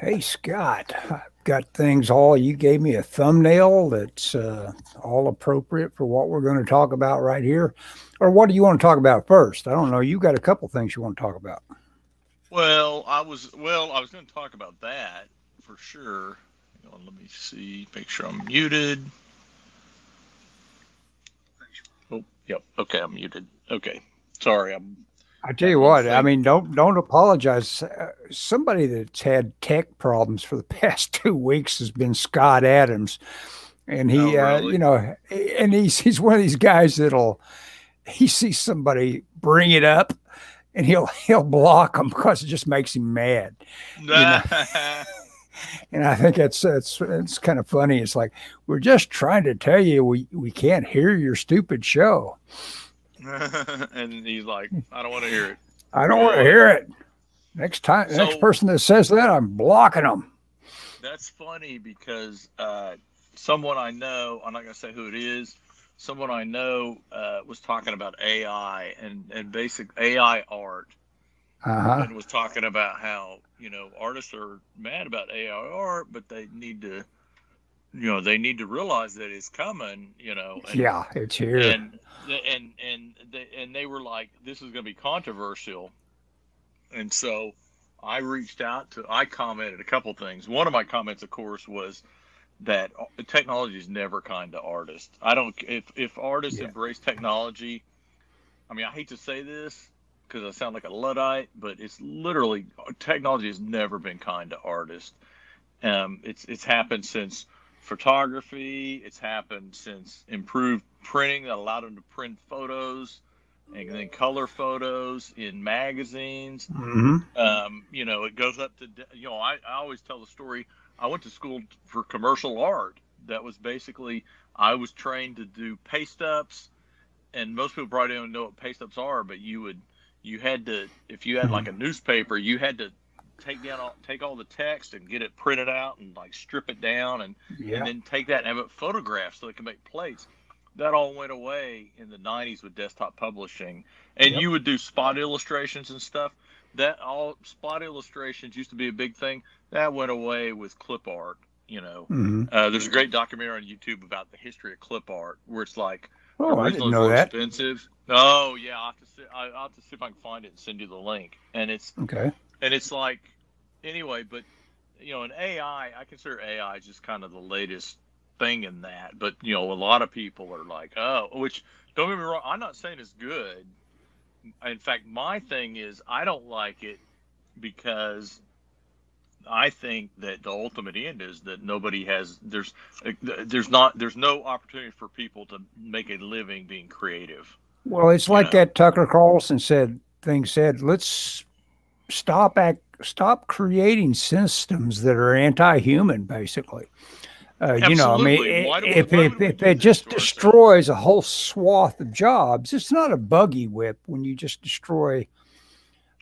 Hey, Scott, I've got things all. You gave me a thumbnail that's uh, all appropriate for what we're going to talk about right here. Or what do you want to talk about first? I don't know. You got a couple things you want to talk about. Well, I was well, I was going to talk about that for sure. On, let me see. Make sure I'm muted. Oh, yep. Okay, I'm muted. Okay. Sorry, I'm I tell you what, I mean, don't don't apologize. Uh, somebody that's had tech problems for the past two weeks has been Scott Adams, and he, Oh, uh, you know, and he's he's one of these guys that'll he sees somebody bring it up, and he'll he'll block them because it just makes him mad. know. And I think it's it's it's kind of funny. It's like we're just trying to tell you we we can't hear your stupid show. and he's like, I don't want to hear it. I don't want to hear it. Next time, next person that says that, I'm blocking them. That's funny because uh, someone I know, I'm not going to say who it is, someone I know uh, was talking about AI and, and basic AI art Uh huh. and was talking about how, you know, artists are mad about AI art, but they need to, you know, they need to realize that it's coming, you know. And, Yeah, it's here. and and and they, and they were like, "This is going to be controversial," and so I reached out to. I commented a couple things. One of my comments, of course, was that technology is never kind to artists. I don't. If if artists Yeah. embrace technology, I mean, I hate to say this because I sound like a luddite, but it's literally technology has never been kind to artists. Um, it's it's happened since photography. It's happened since improved printing that allowed them to print photos and then color photos in magazines. hmm Um, you know, it goes up to you know. I, I always tell the story. I went to school for commercial art. That was basically I was trained to do paste ups, and most people probably don't know what paste ups are. But you would you had to if you had like a newspaper, you had to take down all, take all the text and get it printed out and like strip it down and Yeah. and then take that and have it photographed so they can make plates. That all went away in the 90s with desktop publishing. And Yep. you would do spot illustrations and stuff. That all spot illustrations used to be a big thing. That went away with clip art, you know. hmm Uh, there's a great documentary on YouTube about the history of clip art where it's like Oh, I didn't know that. expensive. Oh, yeah. I'll have, to see, I- I'll have to see if I can find it and send you the link. And it's Okay. And it's like anyway but you know in ai i consider ai just kind of the latest thing in that. But you know a lot of people are like oh which don't get me wrong i'm not saying it's good. In fact my thing is i don't like it because i think that the ultimate end is that nobody has there's there's not there's no opportunity for people to make a living being creative. Well, it's like Yeah. that Tucker Carlson said thing said, let's stop act, stop creating systems that are anti-human, basically. Uh, you know, I mean. We- if, if, if it just destroys a whole swath of jobs, it's not a buggy whip when you just destroy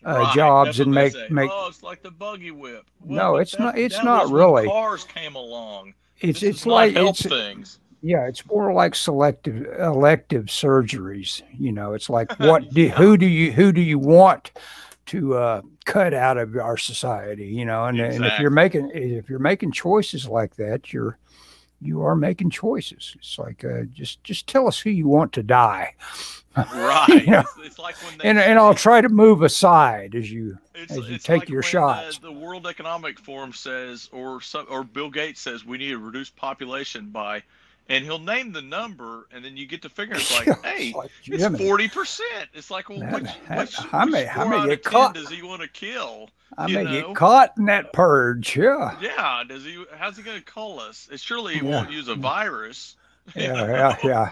uh, Right, jobs and make say. make. Oh, it's like the buggy whip. No, it's that- not- it's not really. Cars came along. It's This it's like help it's things. Yeah, it's more like selective elective surgeries. You know, it's like what do who do you who do you want to uh, cut out of our society? You know, and, and if you're making if you're making choices like that, you're you are making choices. It's like uh, just just tell us who you want to die, Right. Yeah. It's, it's like when they and and I'll try to move aside as you. as you take like your when, shots. Uh, the World Economic Forum says, or some, or Bill Gates says, we need to reduce population by, and he'll name the number, and then you get to figure it's like, hey, it's like, it's forty percent. It's like, well, which, which, I which I may get caught. does he want to kill? I may know? get caught in that purge. Yeah, Yeah, does he? How's he going to call us? It surely he Yeah. won't use a virus. yeah, yeah, yeah.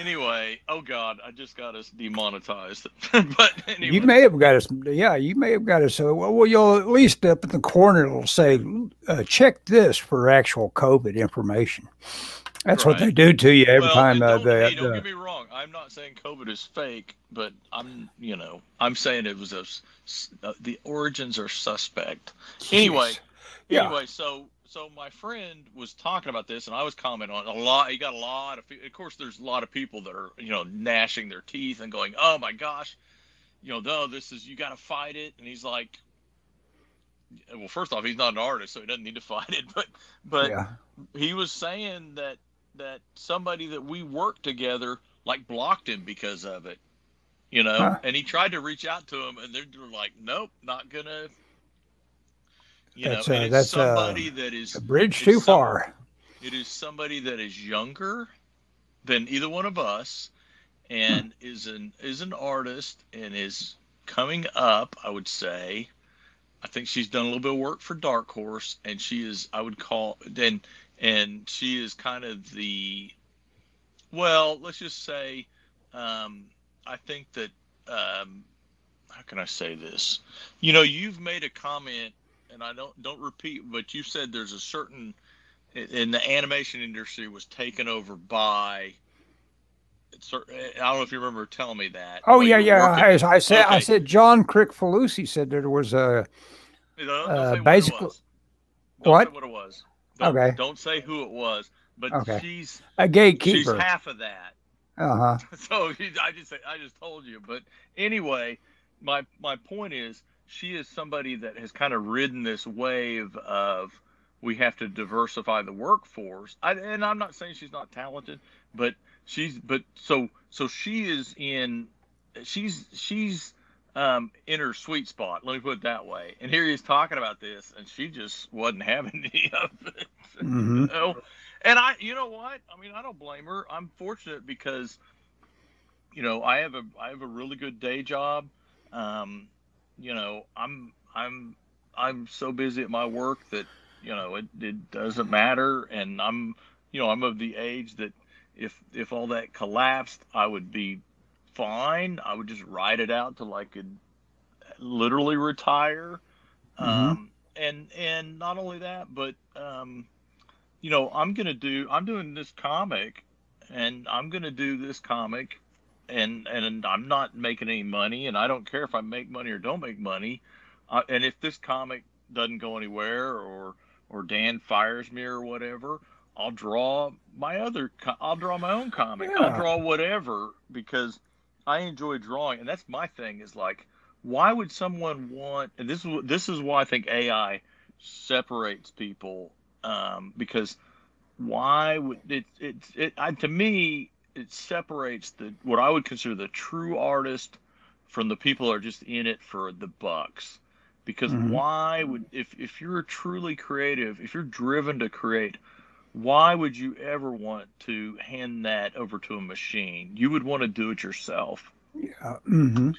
Anyway, oh god, I just got us demonetized. but anyway, You may have got us, yeah. You may have got us. Uh, well, well, you'll at least up in the corner it'll say, uh, "Check this for actual COVID information." That's what they do to you every well, time. Uh, don't, the, hey, don't the- get me wrong. I'm not saying COVID is fake, but I'm, you know, I'm saying it was a, uh, the origins are suspect. Anyway, Yeah. anyway, so so my friend was talking about this, and I was commenting on a lot. He got a lot of, of course, there's a lot of people that are, you know, gnashing their teeth and going, "Oh my gosh, you know, no, this is you got to fight it." And he's like, well, first off, he's not an artist, so he doesn't need to fight it. But but yeah. he was saying that that somebody that we worked together like blocked him because of it, you know. Huh. And he tried to reach out to him, and they're like, "Nope, not gonna." You that's, know, uh, that's somebody uh, that is a bridge too far. It is somebody that is younger than either one of us, and hmm. is an is an artist and is coming up. I would say. I think she's done a little bit of work for Dark Horse, and she is I would call then and she is kind of the well let's just say um, i think that um, how can i say this you know you've made a comment and i don't don't repeat but you said there's a certain in the animation industry was taken over by I don't know if you remember telling me that. Oh yeah, yeah. I, I, said okay. I said John Kricfalusi said there was a uh, basically what? what it was. Don't, okay. Don't say who it was, but okay. she's a gatekeeper. She's half of that. Uh huh. So I just I just told you, but anyway, my my point is she is somebody that has kind of ridden this wave of we have to diversify the workforce. I, and I'm not saying she's not talented, but she's but so so she is in she's she's um, in her sweet spot. Let me put it that way. And here he's talking about this, and she just wasn't having any of it. Mm-hmm. You know? And I, you know what? I mean, I don't blame her. I'm fortunate because, you know, I have a I have a really good day job. Um, you know, I'm I'm I'm so busy at my work that you know it, it doesn't matter, and I'm you know I'm of the age that if if all that collapsed, I would be fine. I would just ride it out till I could literally retire. Mm-hmm. Um, and and not only that, but um, you know, I'm gonna do. I'm doing this comic, and I'm gonna do this comic, and and I'm not making any money, and I don't care if I make money or don't make money. Uh, and if this comic doesn't go anywhere, or or Dan fires me or whatever, I'll draw my other. I'll draw my own comic. Yeah. I'll draw whatever because I enjoy drawing, and that's my thing. Is like, why would someone want? And this is this is why I think AI separates people um, because why would it? It, it I, to me it separates the what I would consider the true artist from the people who are just in it for the bucks. Because mm-hmm. why would if if you're truly creative, if you're driven to create, why would you ever want to hand that over to a machine? You would want to do it yourself. Yeah. Mm-hmm.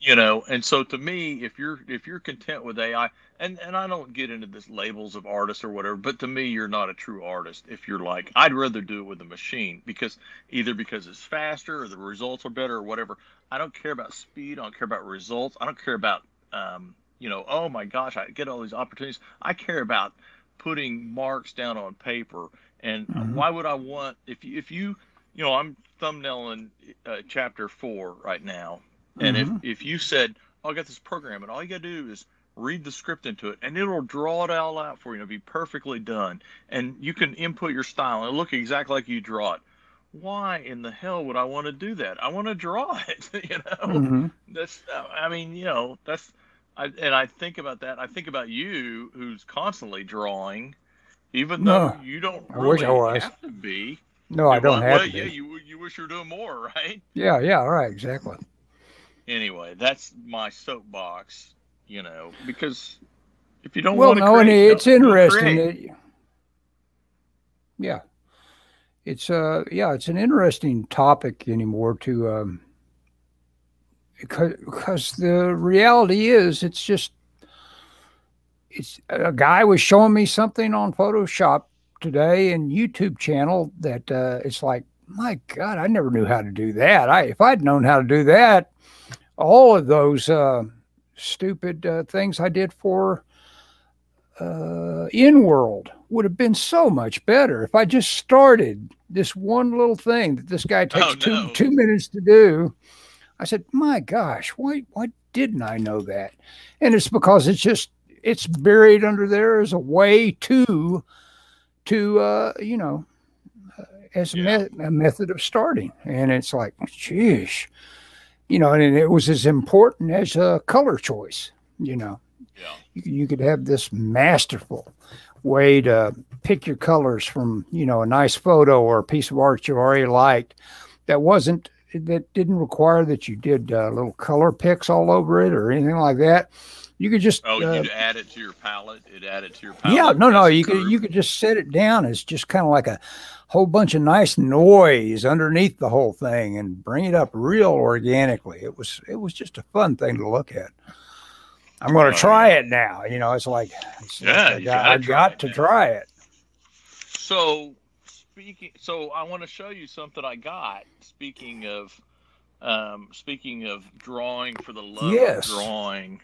You know, and so to me, if you're if you're content with AI, and and I don't get into this labels of artists or whatever, but to me, you're not a true artist if you're like, I'd rather do it with a machine because either because it's faster or the results are better or whatever. I don't care about speed. I don't care about results. I don't care about um, you know, oh my gosh, I get all these opportunities. I care about putting marks down on paper. And mm-hmm. why would I want if you, if you you know I'm thumbnailing uh, chapter four right now, and mm-hmm. if if you said oh, I got this program and all you got to do is read the script into it and it'll draw it all out for you. It'll be perfectly done, and you can input your style and look exactly like you draw it. Why in the hell would I want to do that? I want to draw it. you know, mm-hmm. that's I mean you know that's I, and I think about that. I think about you, who's constantly drawing, even no, though you don't really I wish I was. have to be. No, I don't have to. Yeah, you you wish you were doing more, right? Yeah, yeah, right, exactly. Anyway, that's my soapbox. You know, because if you don't well, want to no, create, and it's interesting. It, yeah, it's uh, yeah, it's an interesting topic anymore to um because the reality is it's just it's a guy was showing me something on Photoshop today and YouTube channel that uh, it's like my God I never knew how to do that. I if I'd known how to do that, all of those uh, stupid uh, things I did for uh, in world would have been so much better if I just started this one little thing that this guy takes oh, no. two two minutes to do I said, my gosh, why, why didn't I know that? And it's because it's just, it's buried under there as a way to, to, uh, you know, uh, as yeah. a, me- a, method of starting. And it's like, geez, you know, and it was as important as a color choice, you know, Yeah. You, you could have this masterful way to pick your colors from, you know, a nice photo or a piece of art you already liked that wasn't that didn't require that you did uh, little color picks all over it or anything like that. You could just oh, uh, you'd add it to your palette. It add it to your palette. yeah, no, no, you could you could just set it down as just kind of like a whole bunch of nice noise underneath the whole thing and bring it up real organically. It was it was just a fun thing to look at. I'm going Oh, to try it now. You know, it's like, it's like Yeah, I got, I got to now. try it. So speaking, so I want to show you something I got. Speaking of, um, speaking of drawing for the love Yes. of drawing,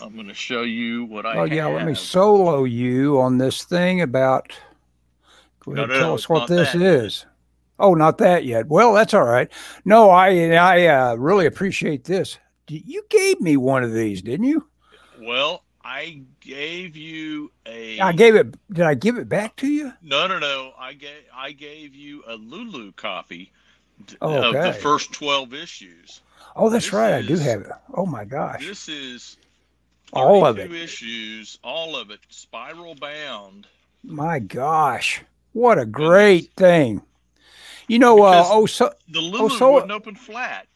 I'm going to show you what I. Oh yeah, let me solo you on this thing about. Go ahead, no, tell no, us what this that is. Oh, not that yet. Well, that's all right. No, I I uh, really appreciate this. You gave me one of these, didn't you? Well, I gave you a. I gave it. Did I give it back to you? No, no, no. I gave I gave you a Lulu copy Oh, of the first twelve issues. Oh, that's This right. I do have it. Oh my gosh, This is all of 32 it. issues, all of it, spiral bound. My gosh, what a great thing. You know, uh, oh, so The Lulu so- wouldn't open flat.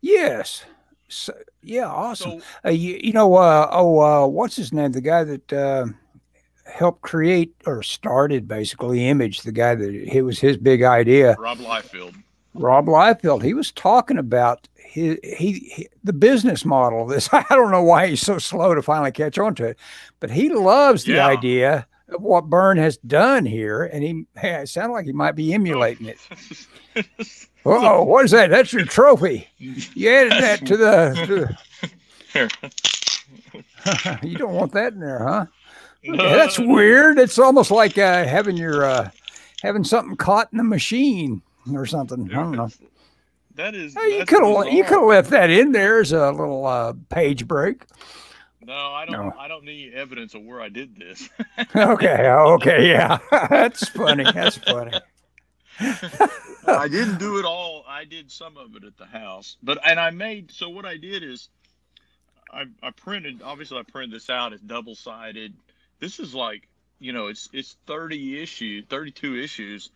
yes, so, yeah, awesome. So Uh, you, you know, uh, oh, uh, what's his name? The guy that uh, helped create or started basically Image. The guy that it was his big idea. Rob Liefeld. Rob Liefeld. He was talking about his he, he the business model. of This I don't know why he's so slow to finally catch on to it, but he loves the Yeah. idea of what Byrne has done here, and he it sounded like he might be emulating it. Oh, what is that? That's your trophy. You added that to the. Here. to- you don't want that in there, huh? Yeah, that's weird. It's almost like uh, having your uh, having something caught in the machine or something. I don't know. That is. You could have you could have left that in there as a little uh, page break. No, I don't. No. I don't need evidence of where I did this. Okay, okay, yeah, that's funny. That's funny. I didn't do it all. I did some of it at the house, but and I made. So what I did is, I I printed. Obviously, I printed this out. It's double sided. This is like you know, it's it's thirty issues, thirty two issues.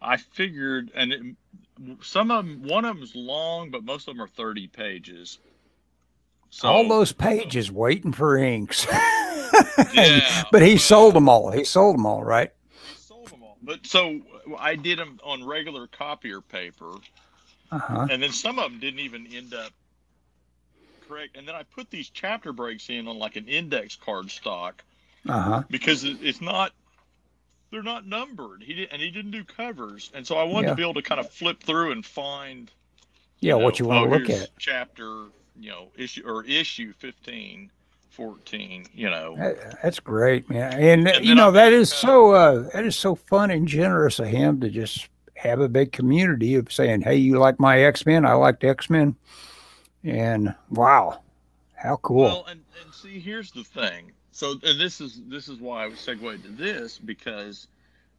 I figured, and it, some of them, one of them's long, but most of them are thirty pages. So all those pages waiting for inks. Yeah, but he sold them all. He sold them all, right? Sold them all. But so I did them on regular copier paper. Uh huh. and then some of them didn't even end up correct and then i put these chapter breaks in on like an index card stock Uh huh. because it's not they're not numbered he did and he didn't do covers and so i wanted Yeah. to be able to kind of flip through and find Yeah, what know, you want to look at. chapter you know issue or issue 15 14 you know That- That's great, man. And, And you know I that is uh, so uh, that is so fun and generous of him to just have a big community of saying, "Hey, you like my X Men? I liked X Men," and wow, how cool! Well, and, and see, here's the thing. So, and this is this is why I was segued to this because,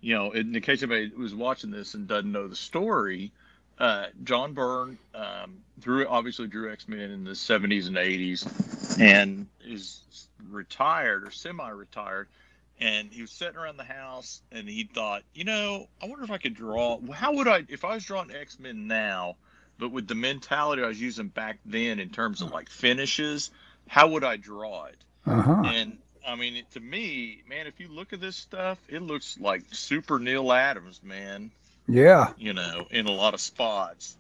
you know, in the case anybody was watching this and doesn't know the story, uh, John Byrne um, drew obviously drew X Men in the 70s and 80s, and is retired or semi-retired. And he was sitting around the house, and he thought, you know, I wonder if I could draw. How would I, if I was drawing X Men now, but with the mentality I was using back then in terms of like finishes, how would I draw it? Uh huh. And I mean, it, to me, man, if you look at this stuff, it looks like super Neal Adams, man. Yeah. You know, in a lot of spots.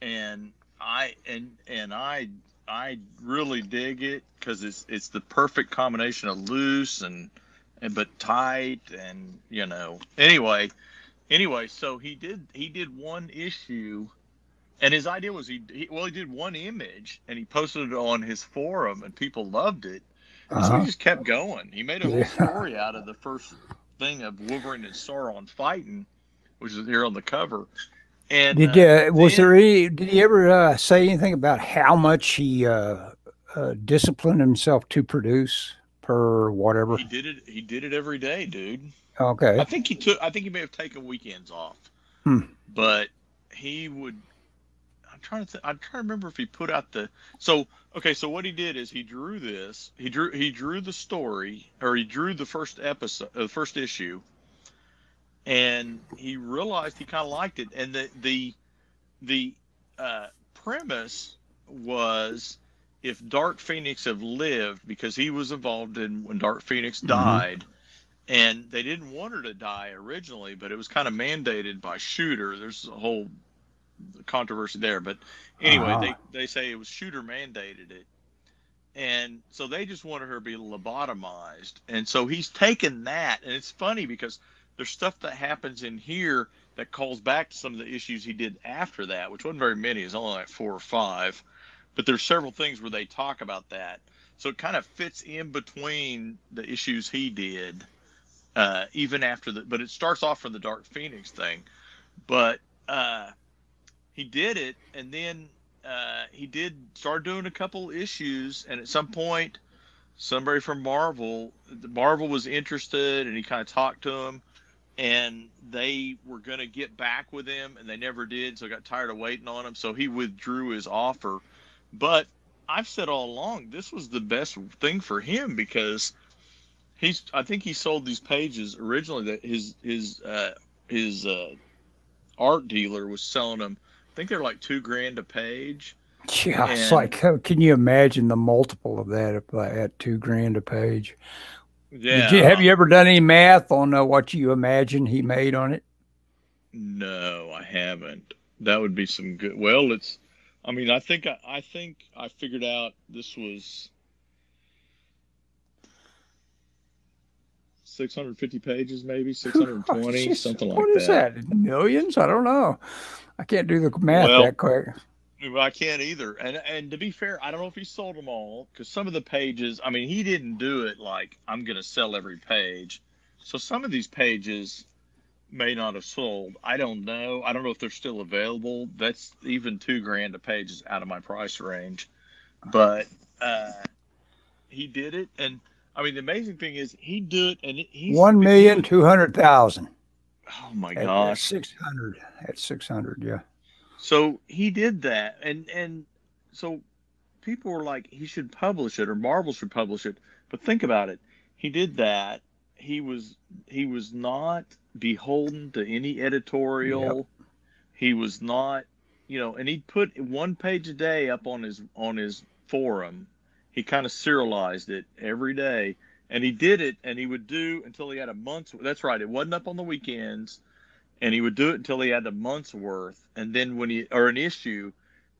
And I and and I I really dig it because it's it's the perfect combination of loose and and but tight and you know. Anyway, anyway, so he did he did one issue and his idea was he, he well he did one image and he posted it on his forum and people loved it so Uh-huh. he just kept going he made a whole Yeah. story out of the first thing of wolverine and sauron fighting which is here on the cover and Did uh, was then- there any? Did he ever uh, say anything about how much he uh, uh, disciplined himself to produce per whatever? he did it he did it every day dude Okay. I think he took. I think he may have taken weekends off. Hmm. But he would. I'm trying to th- I'm trying to remember if he put out the so okay so what he did is he drew this he drew he drew the story or he drew the first episode the first issue and he realized he kind of liked it and the the the uh, premise was if Dark Phoenix have lived because he was involved in when Dark Phoenix mm-hmm. died mm-hmm. and they didn't want her to die originally but it was kind of mandated by Shooter there's a whole controversy there. But anyway, uh-huh. they, they say it was Shooter mandated it. And so they just wanted her to be lobotomized. And so he's taken that. And it's funny because there's stuff that happens in here that calls back to some of the issues he did after that, which wasn't very many. It's only like four or five. But there's several things where they talk about that. So it kind of fits in between the issues he did, uh, even after the. But it starts off from the Dark Phoenix thing. But uh, he did it, and then uh, he did start doing a couple issues, and at some point, somebody from Marvel, Marvel was interested, and he kind of talked to him, and they were going to get back with him, and they never did, so I got tired of waiting on him, so he withdrew his offer. But I've said all along, this was the best thing for him because he's. I think he sold these pages originally that his his uh, his uh, art dealer was selling them I think they're like two grand a page. Yeah, and, it's like, can you imagine the multiple of that if I had two grand a page? Yeah. You, have you ever done any math on uh, what you imagine he made on it? No, I haven't. That would be some good. Well, it's. I mean, I think I, I think I figured out this was 650 pages, maybe 620, oh, something like that. What is that? Millions? I don't know. I can't do the math well, that quick. I can't either. And and to be fair, I don't know if he sold them all because some of the pages. I mean, he didn't do it like I'm going to sell every page. So some of these pages may not have sold. I don't know. I don't know if they're still available. That's even two grand a page is out of my price range. But uh, he did it, and I mean the amazing thing is he did it, and he's one million two hundred thousand. Oh my gosh. Six hundred. At six hundred, yeah. So he did that, and and so people were like, he should publish it, or Marvel should publish it. But think about it. He did that. He was he was not beholden to any editorial. Yep. He was not, you know, and he put one page a day up on his on his forum. He kind of serialized it every day and he did it and he would do until he had a month's that's right it wasn't up on the weekends and he would do it until he had a month's worth and then when he or an issue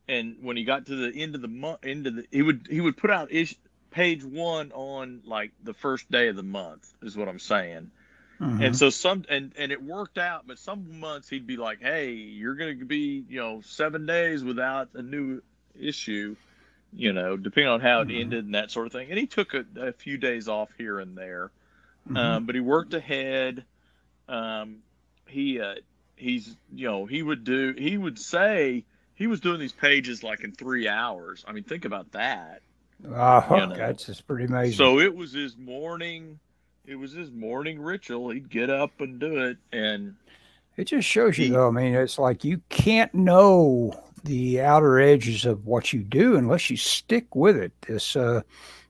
and when he got to the end of the month end of the he would he would put out ish, page one on like the first day of the month is what i'm saying mm-hmm. and so some and and it worked out but some months he'd be like hey you're gonna be you know seven days without a new issue you know, depending on how it mm-hmm. ended and that sort of thing. And he took a, a few days off here and there, mm-hmm. um, but he worked ahead. Um, he uh, he's you know he would do he would say he was doing these pages like in three hours. I mean, think about that. Oh, you know? that's just pretty amazing. So it was his morning. It was his morning ritual. He'd get up and do it, and it just shows you, he, though. I mean, it's like you can't know the outer edges of what you do unless you stick with it. This uh,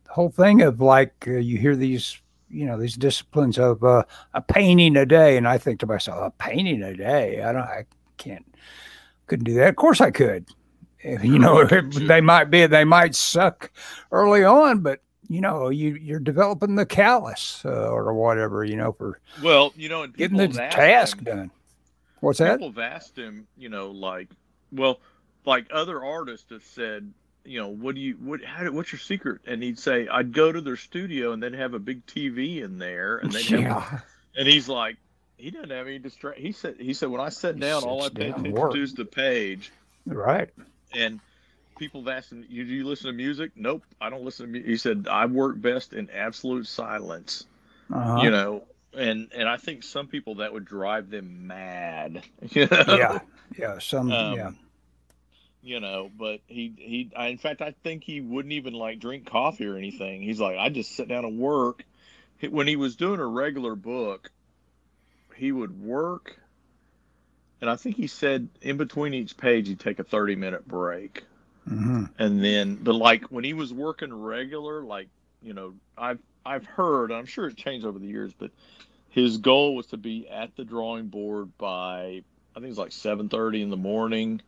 whole thing of like uh, you hear these, you know, these disciplines of uh, a painting a day, and I think to myself, a painting a day. I don't, I can't, couldn't do that. Of course, I could. You know, they might be, they might suck early on, but you know, you you're developing the callus uh, or whatever, you know, for well, you know, getting the task him, done. What's people that? People have asked him, you know, like, well, like other artists have said, you know, what do you what how, what's your secret? And he'd say, I'd go to their studio and they'd have a big TV in there, and they yeah. Have, and he's like, he doesn't have any distract. He said he said when I sat down, all I paid attention to is the page. Right. And people have asked him, you, do you listen to music? Nope, I don't listen to music. He said, I work best in absolute silence. Uh-huh. You know, and and I think some people that would drive them mad. You know? Yeah, yeah, some um, yeah you know but he he I, in fact i think he wouldn't even like drink coffee or anything he's like i just sit down and work when he was doing a regular book he would work and I think he said in between each page he'd take a 30 minute break. Mm-hmm. And then, but like when he was working regular, like you know, I've I've heard, I'm sure it changed over the years, but his goal was to be at the drawing board by I think it's was like 7:30 in the morning,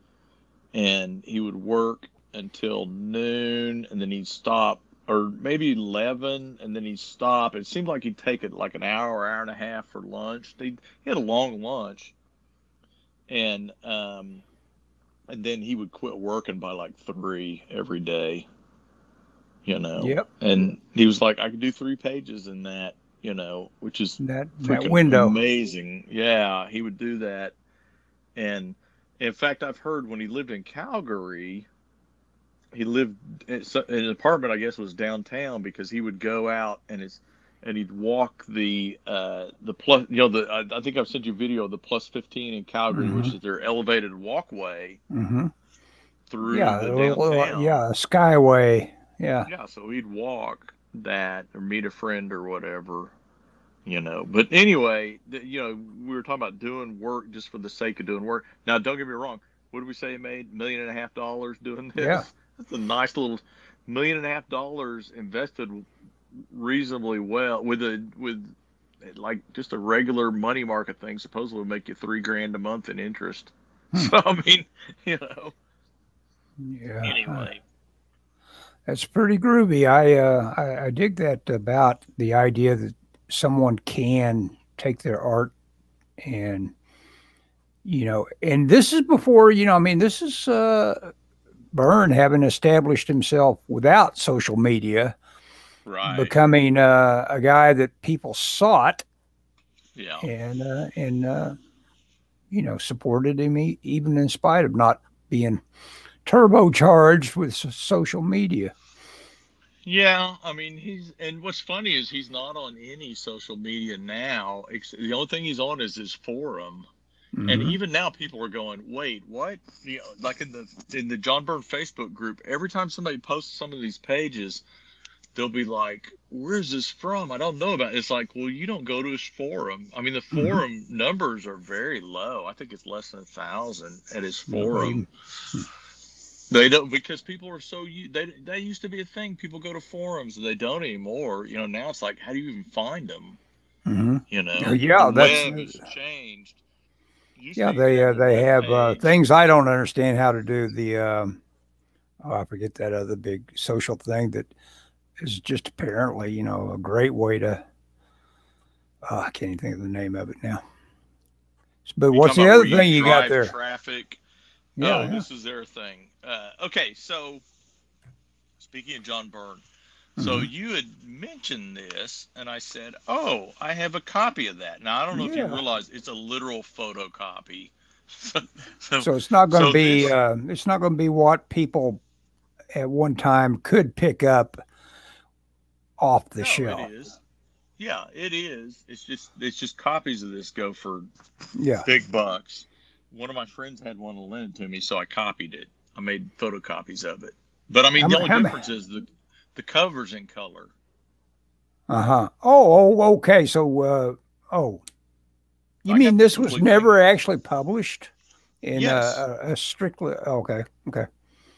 and he would work until noon, and then he'd stop, or maybe 11, and then he'd stop. It seemed like he'd take it like an hour, hour and a half for lunch. He, he had a long lunch, and um, and then he would quit working by like three every day. You know. Yep. And he was like, I could do three pages in that. You know, which is That that window. amazing. Yeah, he would do that. And in fact, I've heard when he lived in Calgary, he lived in so- an apartment. I guess was downtown because he would go out and it's and he'd walk the uh the plus. You know, the I, I think I've sent you a video of the plus fifteen in Calgary, which Mhm. is their elevated walkway Mm-hmm. through Yeah, the downtown. yeah, Skyway. Yeah. Yeah, so he'd walk that or meet a friend or whatever, you know. But anyway, th- you know, we were talking about doing work just for the sake of doing work. Now, don't get me wrong. What did we say he made? Million and a half dollars doing this? Yeah. That's a nice little million and a half dollars invested reasonably well with a with like just a regular money market thing supposedly would make you three grand a month in interest. Hmm. So I mean, you know. Yeah. Anyway, That's pretty groovy. I, uh, I I dig that about the idea that someone can take their art and you know, and this is before you know. I mean, this is uh, Byrne having established himself without social media, right? becoming uh, a guy that people sought yeah. and uh, and uh, you know supported him even in spite of not being turbocharged with social media. Yeah, I mean he's and what's funny is he's not on any social media now. The only thing he's on is his forum, and Mhm. even now people are going, "Wait, what?" You know, like in the in the John Byrne Facebook group, every time somebody posts some of these pages, they'll be like, "Where's this from? I don't know about." It. It's like, well, you don't go to his forum. I mean, the Mhm. forum numbers are very low. I think it's less than a thousand at his forum. They don't because people are so they that used to be a thing. People go to forums and they don't anymore. You know, now it's like, how do you even find them? Mhm. You know, yeah, the that's- changed. Used Yeah, they uh, have they have uh, things I don't understand how to do. The um, oh, I forget that other big social thing that is just apparently you know a great way to. Oh, I can't even think of the name of it now. But You what's the other thing you got there? Traffic. Yeah, oh, yeah. this is their thing. Uh, okay, so speaking of John Byrne, so Mhm. you had mentioned this, and I said, "Oh, I have a copy of that." Now I don't know if you realize it's a literal photocopy. so, so, So it's not going to so be uh, it's not going to be what people at one time could pick up off the no, shelf. it is. Yeah, it is. It's just it's just copies of this go for Yeah. big bucks. One of my friends had one lent it to me, so I copied it. I made photocopies of it. But I mean, How the only difference is the the cover's in color. Uh huh. Oh, oh, okay. So, uh, oh, you I mean this was never actually published in Yes. a, a, a strictly? Okay, okay,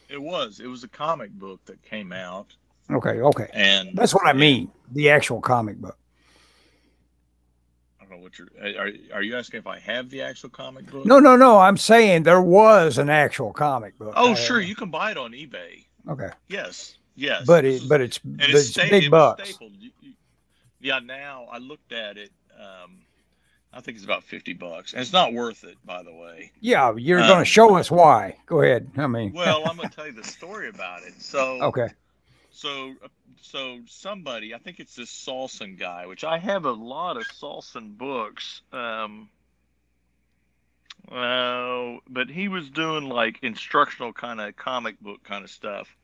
It was. It was a comic book that came out, okay, okay. and That's what I mean. The actual comic book. I don't know what you're. Are are you asking if I have the actual comic book? No, no, no. I'm saying there was an actual comic book. Oh, I- sure. You can buy it on eBay. Okay, Yes. Yes. but it, but it's, and but it's, sta- big it bucks. stapled. You- you- Yeah. Now I looked at it. Um, I think it's about fifty bucks, and it's not worth it, by the way. Yeah, you're Um, going to show us why. Go ahead. I mean, Well, I'm going to tell you the story about it. So, okay. so, so somebody, I think it's this Solson guy, which I have a lot of Solson books. Um, uh, but he was doing like instructional kind of comic book kind of stuff.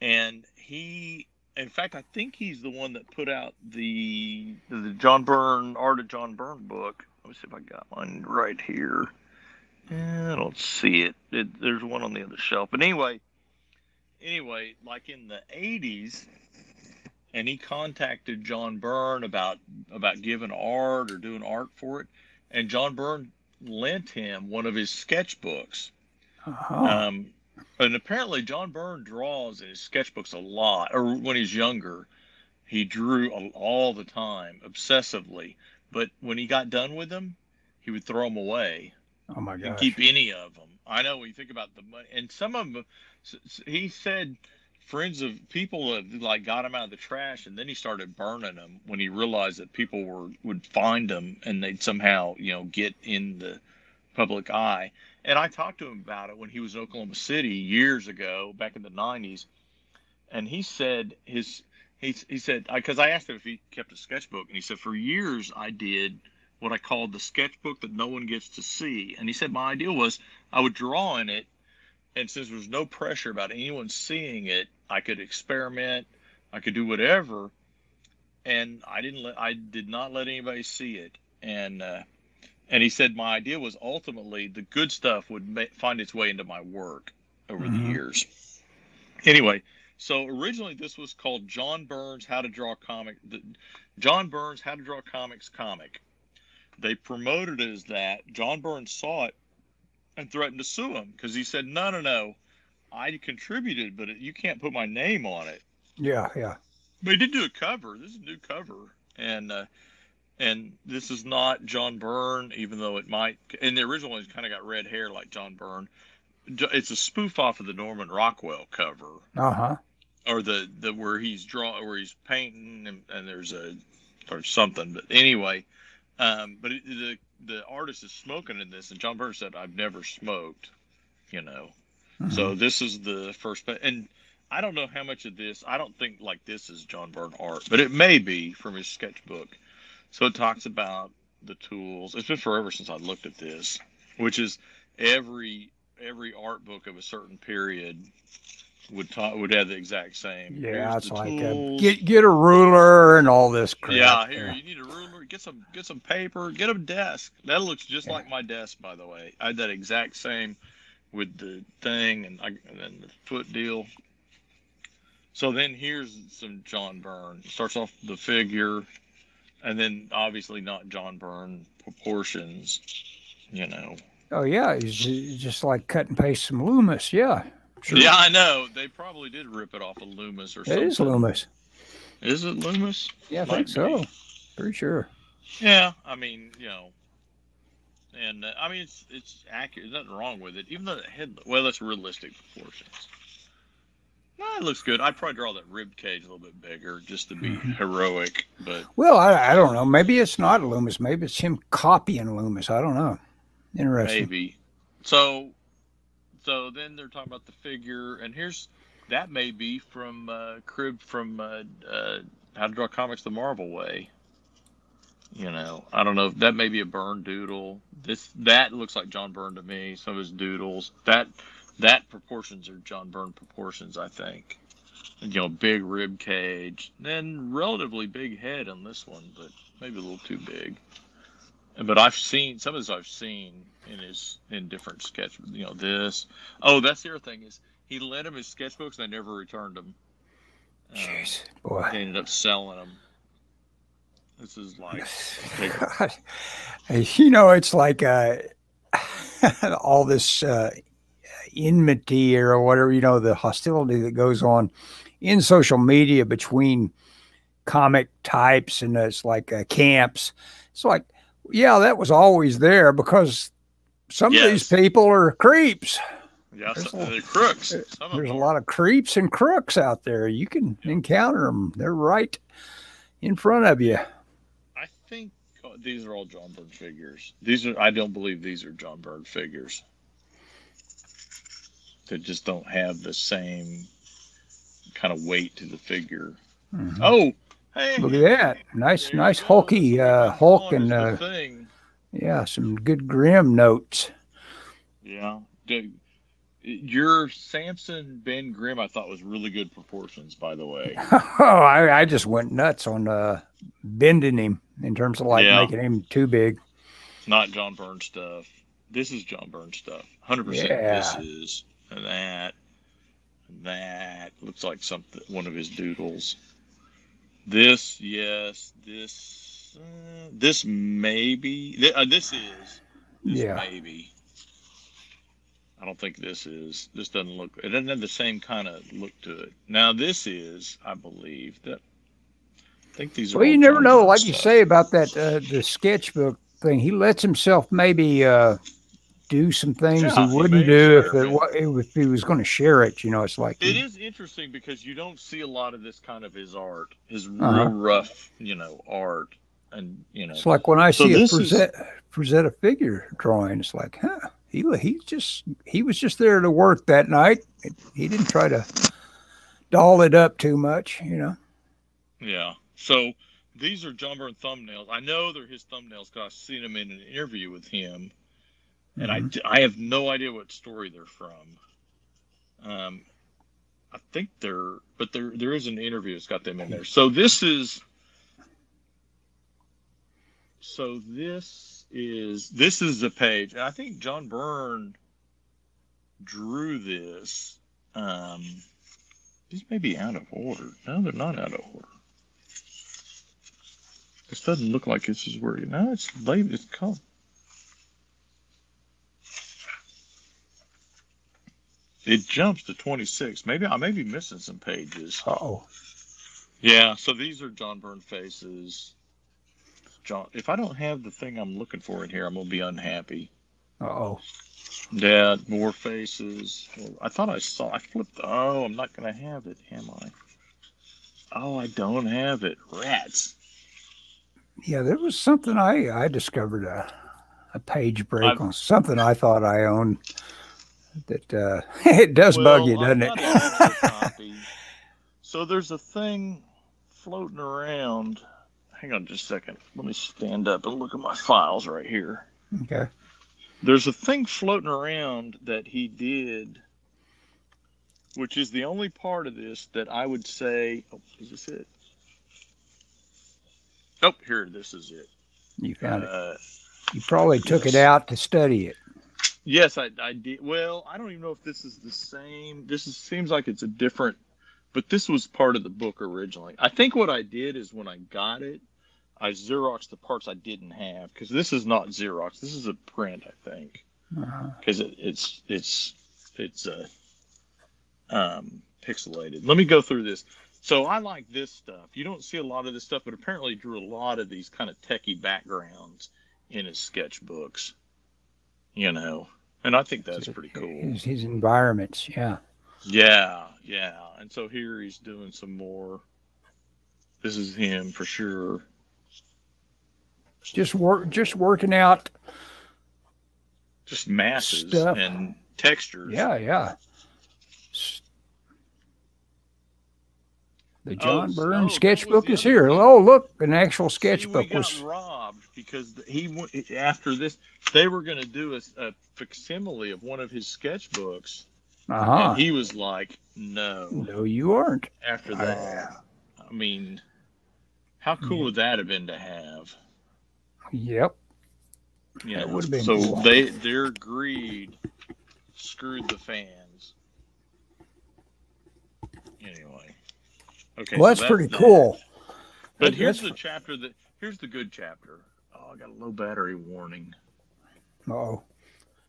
And he, in fact, I think he's the one that put out the the John Byrne Art of John Byrne book. Let me see if I got mine right here. I don't see it. it. There's one on the other shelf. But anyway, anyway, like in the '80s, and he contacted John Byrne about about giving art or doing art for it, and John Byrne lent him one of his sketchbooks. Uh-huh. Um, and apparently, John Byrne draws in his sketchbooks a lot. Or when he's younger, he drew all the time, obsessively. But when he got done with them, he would throw them away. Oh my gosh. keep any of them. I know when you think about the money, and some of them, he said, friends of people have like got him out of the trash, and then he started burning them when he realized that people were would find them and they'd somehow you know get in the public eye. And I talked to him about it when he was in Oklahoma City years ago, back in the '90s, and he said his he he said because I asked him if he kept a sketchbook, and he said for years I did what I called the sketchbook that no one gets to see, and he said my idea was I would draw in it, and since there was no pressure about anyone seeing it, I could experiment, I could do whatever, and I didn't let I did not let anybody see it, and uh, and he said my idea was ultimately the good stuff would ma- find its way into my work over Mhm. the years. Anyway, so originally this was called John Byrne's How to Draw Comic, the, John Byrne's How to Draw Comics comic. They promoted it as that. John Burns saw it and threatened to sue him because he said, "No, no, no, I contributed, but you can't put my name on it." Yeah, yeah. But he did do a cover. This is a new cover, and uh, and this is not John Byrne, even though it might. And the original one kind of got red hair like John Byrne. It's a spoof off of the Norman Rockwell cover, Uh huh. or the the where he's draw where he's painting and, and there's a or something. But anyway, um, but it, the the artist is smoking in this, and John Byrne said, "I've never smoked," you know. So this is the first, and I don't know how much of this. I don't think like this is John Byrne art, but it may be from his sketchbook. So it talks about the tools. It's been forever since I looked at this, which is every every art book of a certain period would talk would have the exact same. yeah, Here's it's like a, get get a ruler and all this crap. Yeah, here you need a ruler. Get some get some paper. Get a desk. That looks just Yeah. like my desk, by the way. I had that exact same with the thing and, I, and then the foot deal. So then here's some John Byrne. Starts off the figure, and then obviously not John Byrne proportions. You know. Oh yeah, he's, he's just like cut and paste some Loomis. Yeah, sure. Yeah, I know. They probably did rip it off of Loomis or it something. It is Loomis. Is it Loomis? Yeah, I Might think so. be. Pretty sure. Yeah, I mean, you know, and uh, I mean it's it's accurate. There's nothing wrong with it. Even though the head, well, that's realistic proportions. No, it looks good. I'd probably draw that rib cage a little bit bigger just to be Mhm. heroic, but Well, I, I don't know. Maybe it's not Loomis. Maybe it's him copying Loomis. I don't know. Interesting. maybe. So, so then they're talking about the figure, and here's that may be from uh, crib from uh, uh, How to Draw Comics the Marvel Way. You know, I don't know. That may be a Byrne doodle. This that looks like John Byrne to me. Some of his doodles. That that proportions are John Byrne proportions, I think. You know, big rib cage, then relatively big head on this one, but maybe a little too big. But I've seen some of this. I've seen in his in different sketch. You know, this. Oh, that's the other thing is he lent him his sketchbooks and they never returned them. Um, Jeez, boy. they ended up selling them. This is like God. You know, it's like uh, all this uh, enmity or whatever, you know, the hostility that goes on in social media between comic types and it's like uh, camps. It's like, yeah, that was always there because some of these people are creeps. yeah, There's some, a- they're crooks. Some There's a lot of creeps and crooks out there. You can encounter them. They're right in front of you. I think uh, these are all John Byrne figures. These are. I don't believe these are John Byrne figures. They just don't have the same kind of weight to the figure. Mhm. Oh, hey! Look at that. Nice, nice hulky uh, Hulk and uh, yeah, some good grim notes. Yeah. Dude, Your Samson Ben Grimm, I thought was really good proportions, by the way. oh, I, I just went nuts on uh, bending him in terms of like Yeah. making him too big. Not John Byrne stuff. This is John Byrne stuff. 100% Yeah. this is. That. That looks like something, one of his doodles. This, yes. This, uh, this maybe. Th- uh, this is. yeah. maybe. I don't think this is. This doesn't look. It doesn't have the same kind of look to it. Now this is, I believe that. I think these are. Well, you never know. Like you say about that uh, the sketchbook thing, he lets himself maybe uh, do some things Yeah, he he wouldn't may do if it, it. wa- if he was going to share it. You know, it's like It is interesting because you don't see a lot of this kind of his art, his Uh-huh. real rough, you know, art, and you know. It's like when I So see a this is- present, present a figure drawing, it's like, huh? He he just he was just there to work that night. He didn't try to doll it up too much, you know. Yeah. So these are John Byrne thumbnails. I know they're his thumbnails because I've seen them in an interview with him, and I Mhm. d I I, have no idea what story they're from. Um, I think they're, but there there is an interview that's got them in there. So this is. So this is this is the page, and I think John Byrne drew this. Um, these may be out of order. No, they're not out of order. This doesn't look like this is where you. No, it's late. It's called. It jumps to 26. Maybe I may be missing some pages. Oh, Yeah, so these are John Byrne faces. John, if I don't have the thing I'm looking for in here, I'm gonna be unhappy. oh, Yeah, more faces. I thought I saw. I flipped. Oh, I'm not gonna have it, am I? Oh, I don't have it. Rats. yeah. There was something I I discovered a a page break I've- on something I thought I owned. That uh, it does bug you, doesn't it? got an extra copy. So there's a thing floating around. Hang on just a second. Let me stand up and look at my files right here. okay. There's a thing floating around that he did, which is the only part of this that I would say. Oh, is this it? Oh, here, this is it. You found it. Uh, You probably took it out to study it. Yes, I, I did. Well, I don't even know if this is the same. This is, seems like it's a different, but this was part of the book originally. I think what I did is when I got it, I Xeroxed the parts I didn't have because this is not Xerox. This is a print, I think. Uh-huh. because it, it's it's it's uh, um, pixelated. Let me go through this. So I like this stuff. You don't see a lot of this stuff, but apparently drew a lot of these kind of techie backgrounds in his sketchbooks. You know, and I think that's pretty cool. His, his environments, yeah. Yeah, yeah. And so here he's doing some more. This is him for sure. Just work, just working out. Just masses Stuff. and textures. Yeah, yeah. The Oh, John so Byrne oh, sketchbook is here. Oh, look, an actual sketchbook was. Because he after this. They were going to do a, a facsimile of one of his sketchbooks, Uh huh. and he was like, "No." No, you aren't. After that, Ah, I mean, how cool would that have been to have? Yep. You That know, would've been so cool. they their greed screwed the fans. Anyway, okay. Well, so that's pretty that. cool. But here's the chapter that here's the good chapter. Oh, I got a low battery warning. Oh,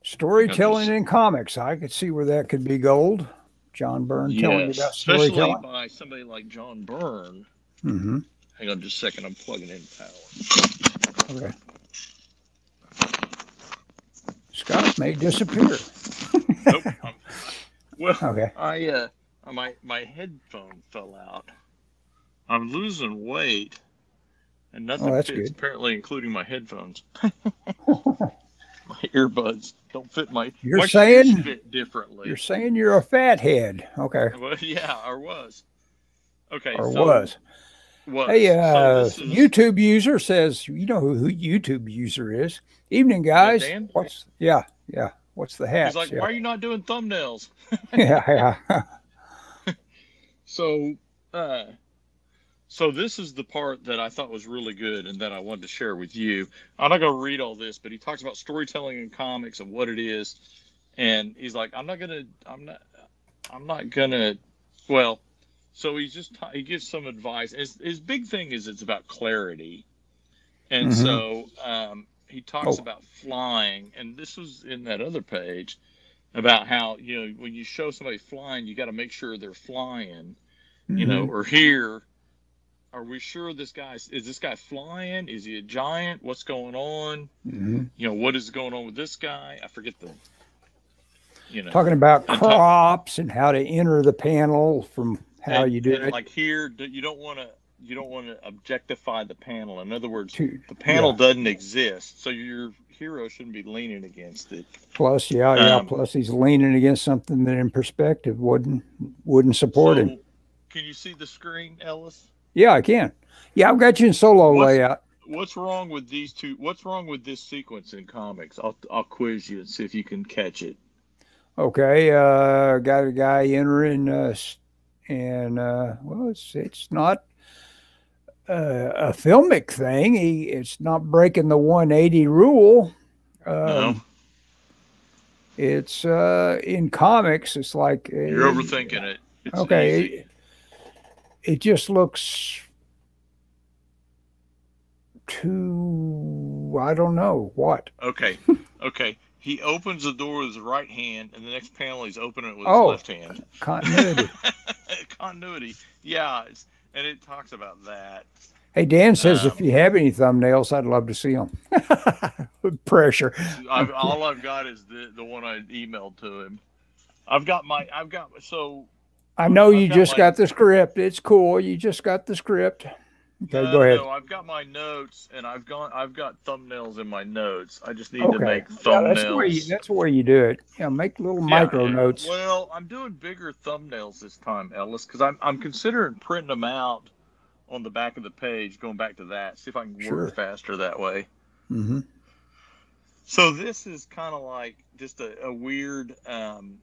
storytelling just- in comics. I could see where that could be gold. John Byrne telling you Yes, about especially by somebody like John Byrne. hmm Hang on just a second. I'm plugging in power. Okay. Scott may disappear. nope. I'm- well, Okay. I uh, my my headphone fell out. I'm losing weight, and nothing Oh, that's fits. good. Apparently, including my headphones. my earbuds don't fit my. You're my saying- fit differently. You're saying you're a fathead. Okay. Well, yeah, or was. Okay. Or so, was. Was. Hey, uh, this is- YouTube user says, you know who, who YouTube user is. Evening, guys. Dan? What's, yeah, yeah. What's the hat? He's like, yeah. why are you not doing thumbnails? yeah, yeah. So, uh, so this is the part that I thought was really good and that I wanted to share with you. I'm not going to read all this, but he talks about storytelling in comics and what it is, and he's like, I'm not gonna, I'm not, I'm not gonna, well, so he's just he gives some advice. His, his big thing is it's about clarity, and Mhm. so um, he talks Oh. about flying, and this was in that other page about how you know when you show somebody flying, you got to make sure they're flying. You know, Mhm. or here, are we sure this guy's is this guy flying? Is he a giant? What's going on? Mhm. You know, what is going on with this guy? I forget the. You know, talking about And talk- crops and how to enter the panel from how and- you do it. Like here, you don't want to you don't want to objectify the panel. In other words, to, the panel yeah. doesn't exist, so your hero shouldn't be leaning against it. Plus, yeah, yeah. Um, plus, he's leaning against something that, in perspective, wouldn't wouldn't support him. Can you see the screen, Ellis? Yeah, I can. Yeah, I've got you in solo What's- layout. What's wrong with these two? What's wrong with this sequence in comics? I'll I'll quiz you and see if you can catch it. Okay, uh, got a guy entering, uh, and uh, well, it's it's not uh, a filmic thing. He it's not breaking the 180 rule. Um, No, It's uh, in comics. It's like uh, you're overthinking it. It's Okay, easy. It, just looks too. I don't know what. Okay, okay. He opens the door with his right hand, and the next panel he's opening it with Oh. his left hand. Continuity. Continuity. Yeah, it's, and it talks about that. hey, Dan says if Um, you have any thumbnails, I'd love to see them. Pressure. I've, all I've got is the the one I emailed to him. I've got my. I've got so. I know I've you got just my- got the script. It's cool. You just got the script. Okay, no, go ahead. No, I've got my notes, and I've gone. I've got thumbnails in my notes. I just need Okay. to make thumbnails. Yeah, that's where you. That's way you do it. Yeah, make little Yeah, micro yeah. notes. Well, I'm doing bigger thumbnails this time, Ellis, because I'm I'm considering printing them out on the back of the page. Going back to that, see if I can Sure. work faster that way. Mm-hmm. So this is kind of like just a, a weird. Um,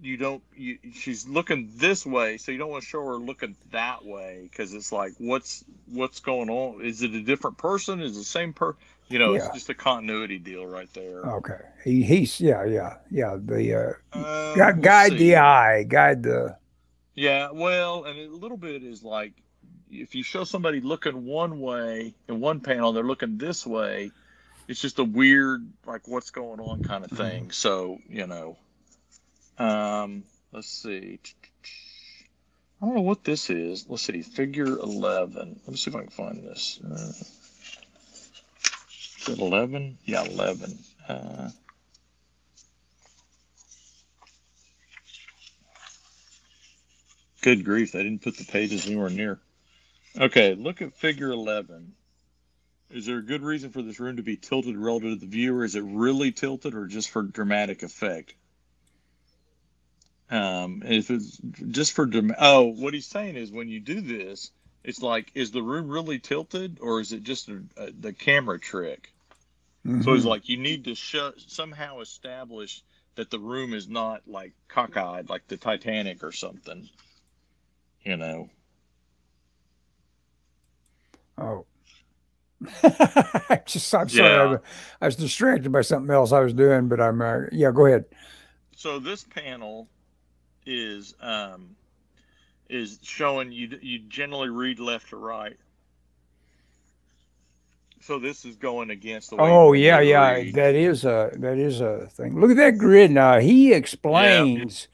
you don't. You, she's looking this way, so you don't want to show her looking that way because it's like, what's what's going on? Is it a different person? Is it the same per? You know, Yeah. it's just a continuity deal right there. Okay. He, he's yeah yeah yeah the uh, Uh, gu- guide the eye guide the Yeah, well, and a little bit is like if you show somebody looking one way in one panel, they're looking this way. It's just a weird, like, what's going on kind of thing. So, you know, um, let's see. I don't know what this is. Let's see, figure 11. Let me see if I can find this. Uh, is it 11? Yeah, 11. Uh, Good grief, they didn't put the pages anywhere near. Okay, look at figure 11. Is there a good reason for this room to be tilted relative to the viewer? Is it really tilted or just for dramatic effect? Um, if it's just for oh, what he's saying is when you do this, it's like, is the room really tilted or is it just a, a, the camera trick? So it's Mhm. like you need to show, somehow establish that the room is not like cockeyed, like the Titanic or something. You know. oh I just I'm sorry I, I was distracted by something else I was doing but I'm uh, yeah go ahead So this panel is um, is showing you. You generally read left to right. So this is going against the way. oh yeah yeah read. that is a that is a thing look at that grid now he explains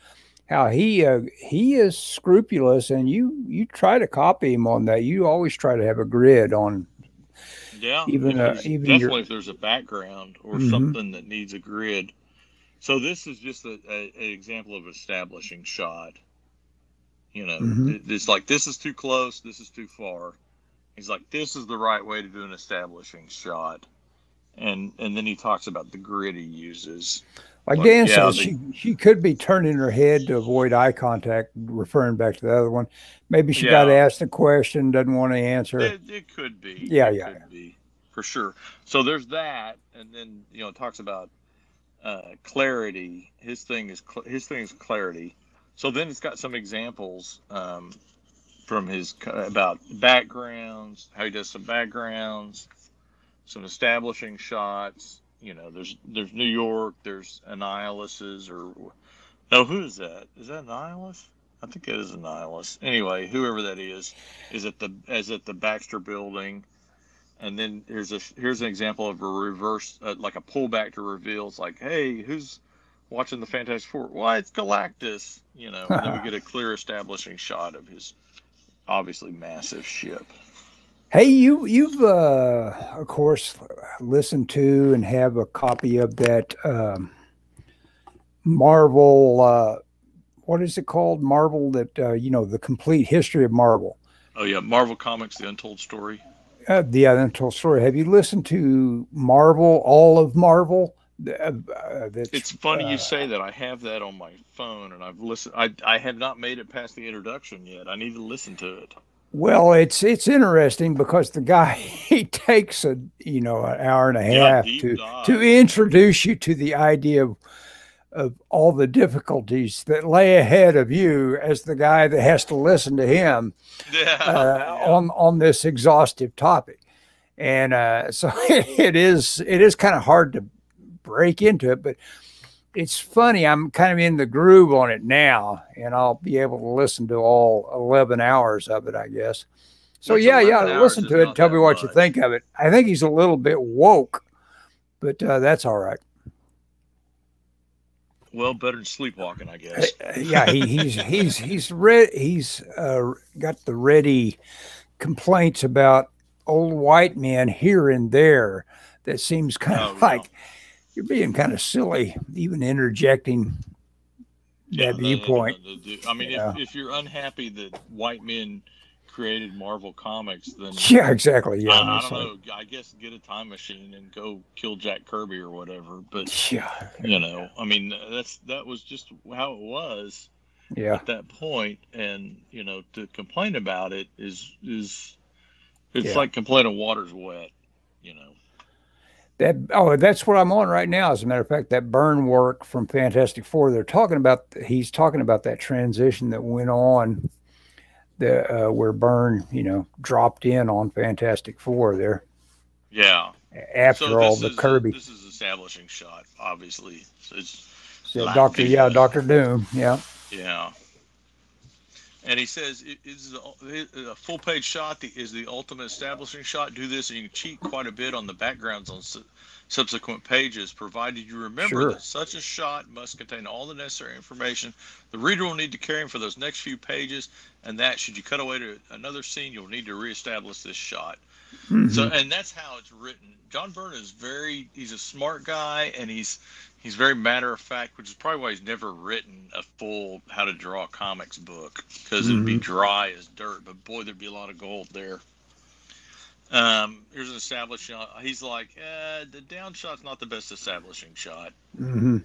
how he uh, he is scrupulous and you you try to copy him on that you always try to have a grid on Yeah, Even, if uh, there's- even your- if there's a background or Mhm. something that needs a grid. So this is just a, a, an example of establishing shot. You know, Mhm. it's like this is too close, this is too far. He's like, this is the right way to do an establishing shot, and and then he talks about the grid he uses. Like Like, Dan yeah, says, the- she, she could be turning her head to avoid eye contact, referring back to the other one. Maybe she got asked a question, doesn't want to answer. It, it could be. Yeah, it yeah, could be for sure. So there's that, and then you know it talks about uh, clarity. His thing is cl- his thing is clarity. So then it's got some examples um, from his about backgrounds, how he does some backgrounds, some establishing shots. You know, there's there's New York, there's Annihiluses, or no, who is that? Is that Annihilus? I think it is Annihilus. Anyway, whoever that is, is at the is at the Baxter Building. And then here's a here's an example of a reverse, uh, like a pullback to reveal. It's like, hey, who's watching the Fantastic Four? Why, it's Galactus. You know, and then we get a clear establishing shot of his obviously massive ship. Hey, you you've uh, of course listened to and have a copy of that um, Marvel. Uh, what is it called? Marvel that uh, you know the complete history of Marvel. Oh yeah, Marvel Comics: The Untold Story. Uh, the Untold Story. Have you listened to Marvel? All of Marvel. Uh, uh it's funny you say that. I have that on my phone, and I've listened. I I have not made it past the introduction yet. I need to listen to it. Well, it's it's interesting because the guy he takes a you know an hour and a half yeah, to dive. to introduce you to the idea of of all the difficulties that lay ahead of you as the guy that has to listen to him yeah, uh, yeah. on on this exhaustive topic, and uh, so it is it is kind of hard to break into it, but it's funny. I'm kind of in the groove on it now, and I'll be able to listen to all 11 hours of it, I guess. So Which yeah, yeah, listen to it. Tell me what much. you think of it. I think he's a little bit woke, but uh, that's all right. Well, better than sleepwalking, I guess. Uh, yeah, he, he's he's he's re- he's uh, got the ready complaints about old white men here and there that seems kind of oh, like you're being kind of silly, even interjecting yeah, that viewpoint. I mean, yeah. if, if you're unhappy that white men created Marvel Comics, then yeah, exactly. Yeah, I, I don't know. I guess get a time machine and go kill Jack Kirby or whatever. But yeah, you know, I mean, that's that was just how it was. Yeah. At that point, and you know, to complain about it is is it's yeah. like complaining water's wet. You know. That oh, that's what I'm on right now. As a matter of fact, that Byrne work from Fantastic Four, they're talking about. He's talking about that transition that went on, the uh, where Byrne, you know, dropped in on Fantastic Four there. Yeah. After so all the Kirby. This is establishing shot, obviously. So it's so Doctor, yeah, Doctor Doom, yeah. Yeah. And he says, "Is a full page shot the, is the ultimate establishing shot? Do this, and you can cheat quite a bit on the backgrounds on su- subsequent pages, provided you remember sure. that such a shot must contain all the necessary information the reader will need to carry him for those next few pages, and that should you cut away to another scene, you'll need to reestablish this shot." Mm-hmm. So, and that's how it's written. John Byrne is very, he's a smart guy, and he's he's very matter of fact, which is probably why he's never written a full how to draw comics book because mm-hmm. it'd be mm-hmm. dry as dirt. But boy, there'd be a lot of gold there. Um, here's an establishing shot. He's like, eh, the down shot's not the best establishing shot. Mm-hmm.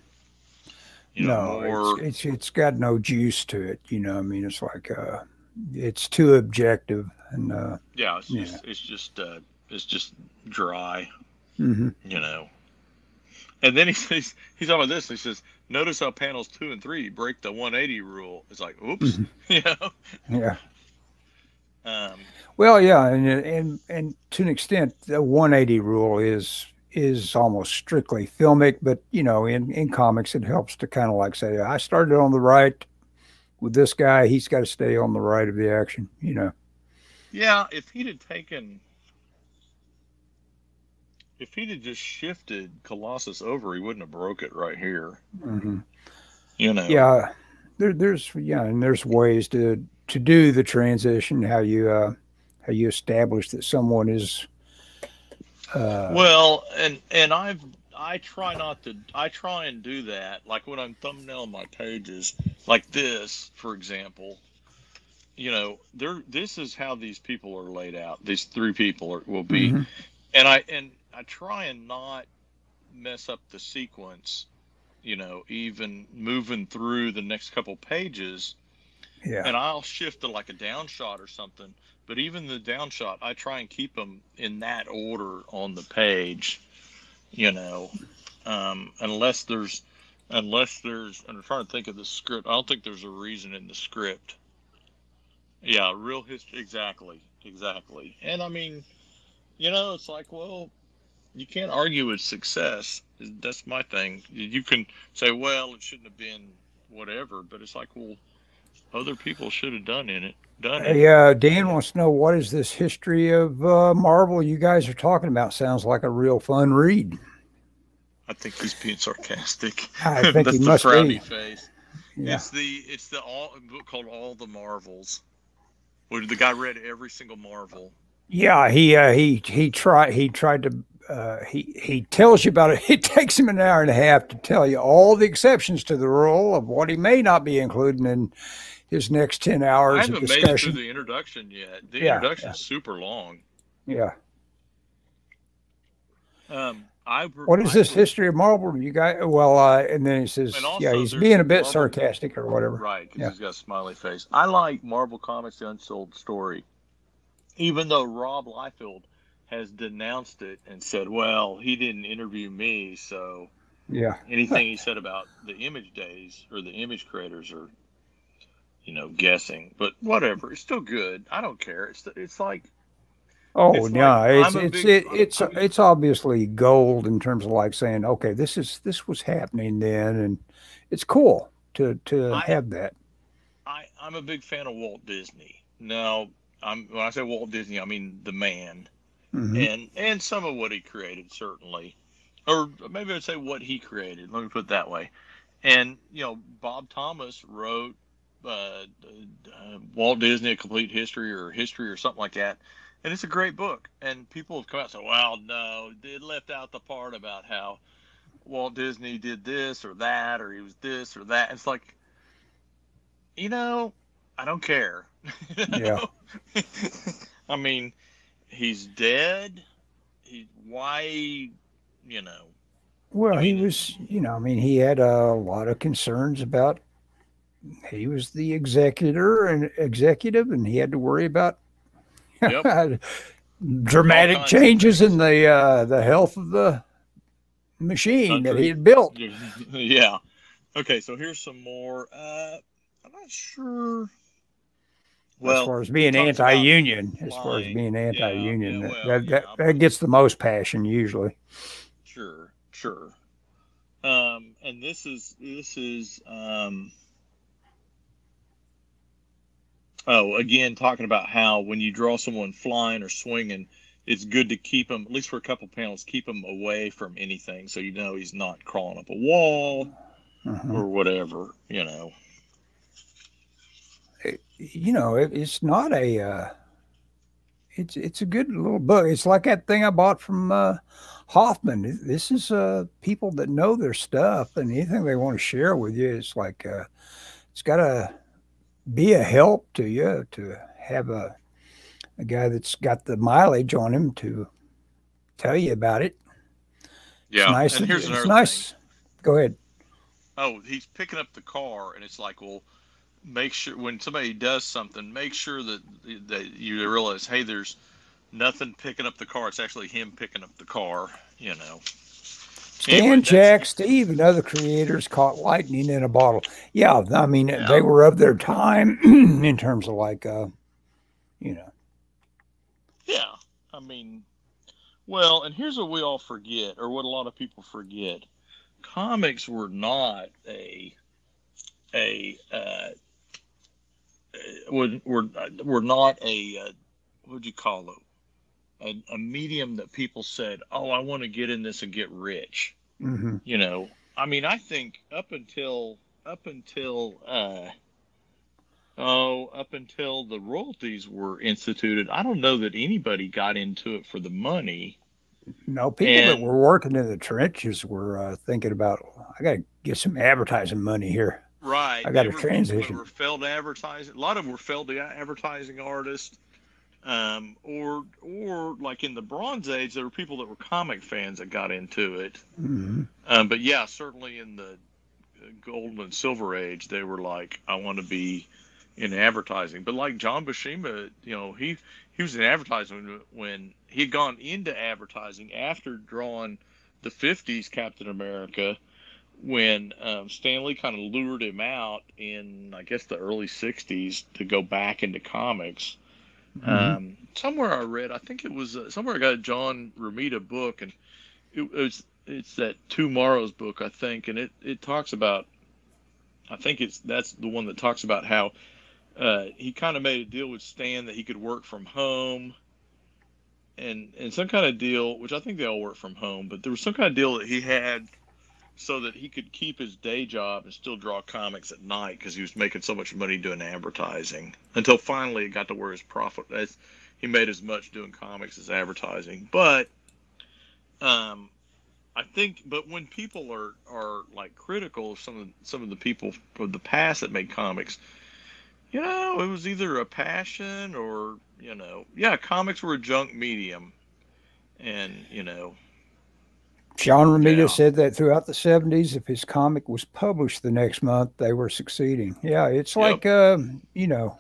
You know, no, more... it's, it's, it's got no juice to it. You know, I mean, it's like uh, it's too objective and uh, yeah, it's just it's just uh, it's just dry. Mm-hmm. You know, and then he says, he's talking about this. He says, notice how panels two and three break the 180 rule. It's like, oops, mm-hmm. you know? Yeah. Um, well, yeah, and and and to an extent, the 180 rule is is almost strictly filmic, but you know, in in comics, it helps to kind of like say, I started on the right with this guy; he's got to stay on the right of the action, you know. Yeah, if he'd have taken if he'd have just shifted Colossus over, he wouldn't have broke it right here. Mm-hmm. You know. Yeah, there, there's yeah, and there's ways to to do the transition. How you uh, how you establish that someone is. Uh, well, and and I've I try not to. I try and do that. Like when I'm thumbnailing my pages, like this, for example. You know, there. This is how these people are laid out. These three people are, will be, mm-hmm. and I and I try and not mess up the sequence, you know, even moving through the next couple pages. Yeah. And I'll shift to like a down shot or something. But even the down shot, I try and keep them in that order on the page, you know, um, unless there's, unless there's, I'm trying to think of the script. I don't think there's a reason in the script. Yeah, real history. Exactly. Exactly. And I mean, you know, it's like, well, you can't argue with success. That's my thing. You can say, well, it shouldn't have been whatever, but it's like, well, other people should have done in it. Done it. Yeah, Dan wants to know what is this history of uh, Marvel you guys are talking about? Sounds like a real fun read. I think he's being sarcastic. I think he must be. Face. Yeah. It's the it's the all book called All the Marvels. Where the guy read every single Marvel. Yeah, he uh, he he tried he tried to uh, he he tells you about it. It takes him an hour and a half to tell you all the exceptions to the rule of what he may not be including in his next ten hours I haven't of discussion. Made it through the introduction yet. The yeah, introduction yeah. is super long. Yeah. Um, I, what is this history of Marvel? You got well, uh, and then he says, yeah, he's being a bit Marvel, sarcastic or whatever. Right, because yeah. he's got a smiley face. I like Marvel Comics: The Untold Story, even though Rob Liefeld has denounced it and said, "Well, he didn't interview me, so yeah, anything he said about the image days or the image creators are, you know, guessing." But whatever, it's still good. I don't care. It's it's like Oh it's yeah, like, it's it's big, it, it's I'm, it's obviously gold in terms of like saying, okay, this is this was happening then, and it's cool to to I, have that. I I'm a big fan of Walt Disney. Now, I'm when I say Walt Disney, I mean the man, mm-hmm. and and some of what he created certainly, or maybe I'd say what he created. Let me put it that way. And you know, Bob Thomas wrote uh, uh, Walt Disney: A Complete History or History or something like that and it's a great book. And people have come out and said, "Well, no, it left out the part about how Walt Disney did this or that, or he was this or that." It's like, you know, I don't care. Yeah. I mean, he's dead. He why, you know. Well, I mean, he was, you know, I mean, he had a lot of concerns about. He was the executor and executive, and he had to worry about Yep. Dramatic changes in the uh, the health of the machine Country. that he had built. Yeah. Okay, so here's some more. Uh, I'm not sure. Well, as far as being anti-union, as far as being anti-union, yeah, yeah, well, that, that, yeah, that gets the most passion usually. Sure, sure. Um, and this is this is um, Oh, again, talking about how when you draw someone flying or swinging, it's good to keep them, at least for a couple panels, keep them away from anything so you know he's not crawling up a wall uh-huh. or whatever, you know. You know, it, it's not a, uh, it's it's a good little book. It's like that thing I bought from uh, Hoffman. This is uh, people that know their stuff, and anything they want to share with you, it's like uh, it's got to be a help to you to have a a guy that's got the mileage on him to tell you about it. Yeah, it's nice. And here's it's nice. Thing. Go ahead. Oh, he's picking up the car, and it's like, well, make sure when somebody does something, make sure that that you realize, hey, there's nothing picking up the car. It's actually him picking up the car. You know. Stan, anyway, Jack, Steve, and other creators caught lightning in a bottle. Yeah, I mean, yeah. they were of their time in terms of like, uh, you know. Yeah, I mean, well, and here's what we all forget, or what a lot of people forget: comics were not a a uh, were were were not a uh, what would you call it? a, a medium that people said, "Oh, I want to get in this and get rich." Mm-hmm. You know, I mean, I think up until up until uh, oh, up until the royalties were instituted, I don't know that anybody got into it for the money. No, people and, that were working in the trenches were uh, thinking about, I got to get some advertising money here. Right. I got to transition. Were failed advertising. A lot of them were failed advertising artists um, or or like in the Bronze Age, there were people that were comic fans that got into it. Mm-hmm. Um, but yeah, certainly in the Gold and Silver Age, they were like, I want to be in advertising. But like John Buscema, you know, he he was in advertising when he had gone into advertising after drawing the '50s Captain America. When um, Stan Lee kind of lured him out in, I guess, the early '60s to go back into comics Mm-hmm. Um, somewhere I read, I think it was uh, somewhere I got a John Romita book, and it, it was it's that TwoMorrows book, I think, and it it talks about, I think it's that's the one that talks about how uh, he kind of made a deal with Stan that he could work from home, and and some kind of deal, which I think they all work from home, but there was some kind of deal that he had so that he could keep his day job and still draw comics at night because he was making so much money doing advertising. Until finally, it got to where his profit as he made as much doing comics as advertising. But um, I think, but when people are are like critical of some of some of the people of the past that made comics, you know, it was either a passion or you know, yeah, comics were a junk medium, and you know. John Romita yeah. said that throughout the 70s, if his comic was published the next month, they were succeeding. Yeah, it's like, uh, you know,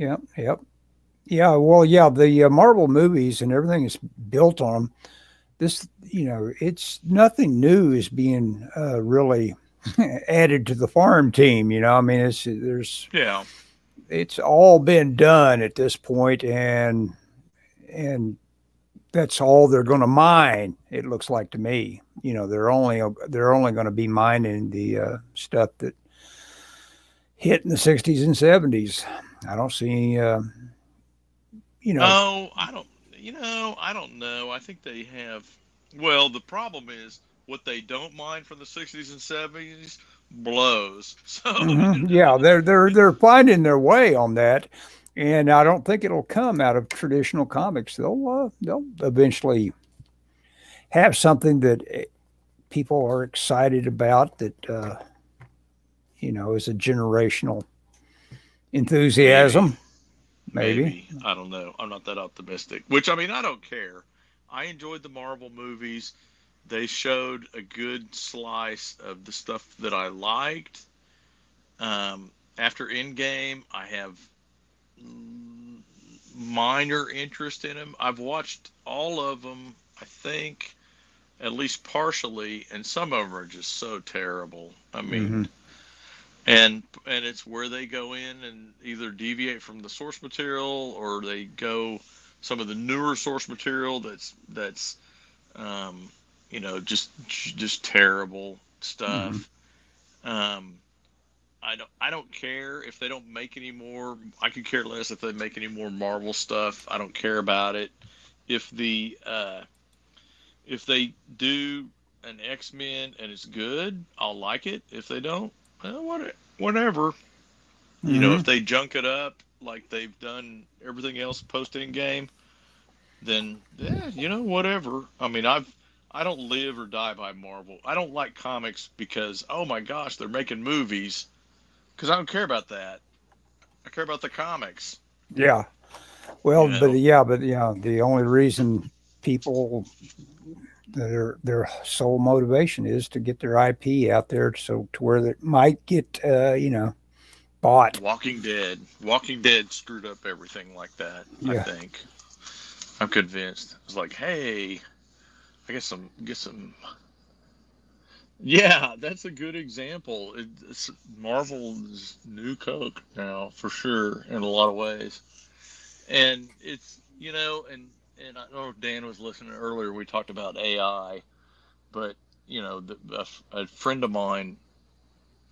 Yep, yep. Yeah, well, yeah, the uh, Marvel movies and everything is built on them. This, you know, it's nothing new is being uh, really added to the farm team. You know, I mean, it's there's yeah, it's all been done at this point, and and that's all they're going to mine. It looks like to me. You know, they're only they're only going to be mining the uh, stuff that hit in the '60s and '70s. I don't see, uh, you know. Oh, I don't. You know, I don't know. I think they have. Well, the problem is what they don't mine from the '60s and '70s blows. So mm-hmm. yeah, they're they're they're finding their way on that, and I don't think it'll come out of traditional comics. They'll uh, they'll eventually have something that eh, people are excited about that uh, you know is a generational enthusiasm. Maybe. Maybe. I don't know. I'm not that optimistic. Which I mean, I don't care. I enjoyed the Marvel movies. They showed a good slice of the stuff that I liked. Um, after Endgame, I have minor interest in them. I've watched all of them, I think, at least partially, and some of them are just so terrible. I mean, mm-hmm and and it's where they go in and either deviate from the source material or they go some of the newer source material that's that's um, you know just just terrible stuff. Mm-hmm. Um, I don't I don't care if they don't make any more. I could care less if they make any more Marvel stuff. I don't care about it. If the uh, if they do an X Men and it's good, I'll like it. If they don't, well, what, whatever. Mm-hmm. You know, if mm-hmm. they junk it up like they've done everything else post Endgame, then yeah, you know, whatever. I mean, I've I don't live or die by Marvel. I don't like comics because oh my gosh, they're making movies. Because I don't care about that. I care about the comics. Yeah. Well, you know? but yeah, but yeah, the only reason people their their sole motivation is to get their IP out there, so to where it might get uh, you know bought. Walking Dead, Walking Dead screwed up everything like that. Yeah. I think I'm convinced. It's like, hey, I get some get some. Yeah, that's a good example. It's Marvel's new Coke now for sure in a lot of ways, and it's you know and and I don't know if Dan was listening earlier. We talked about AI, but you know, the, a, a, friend of mine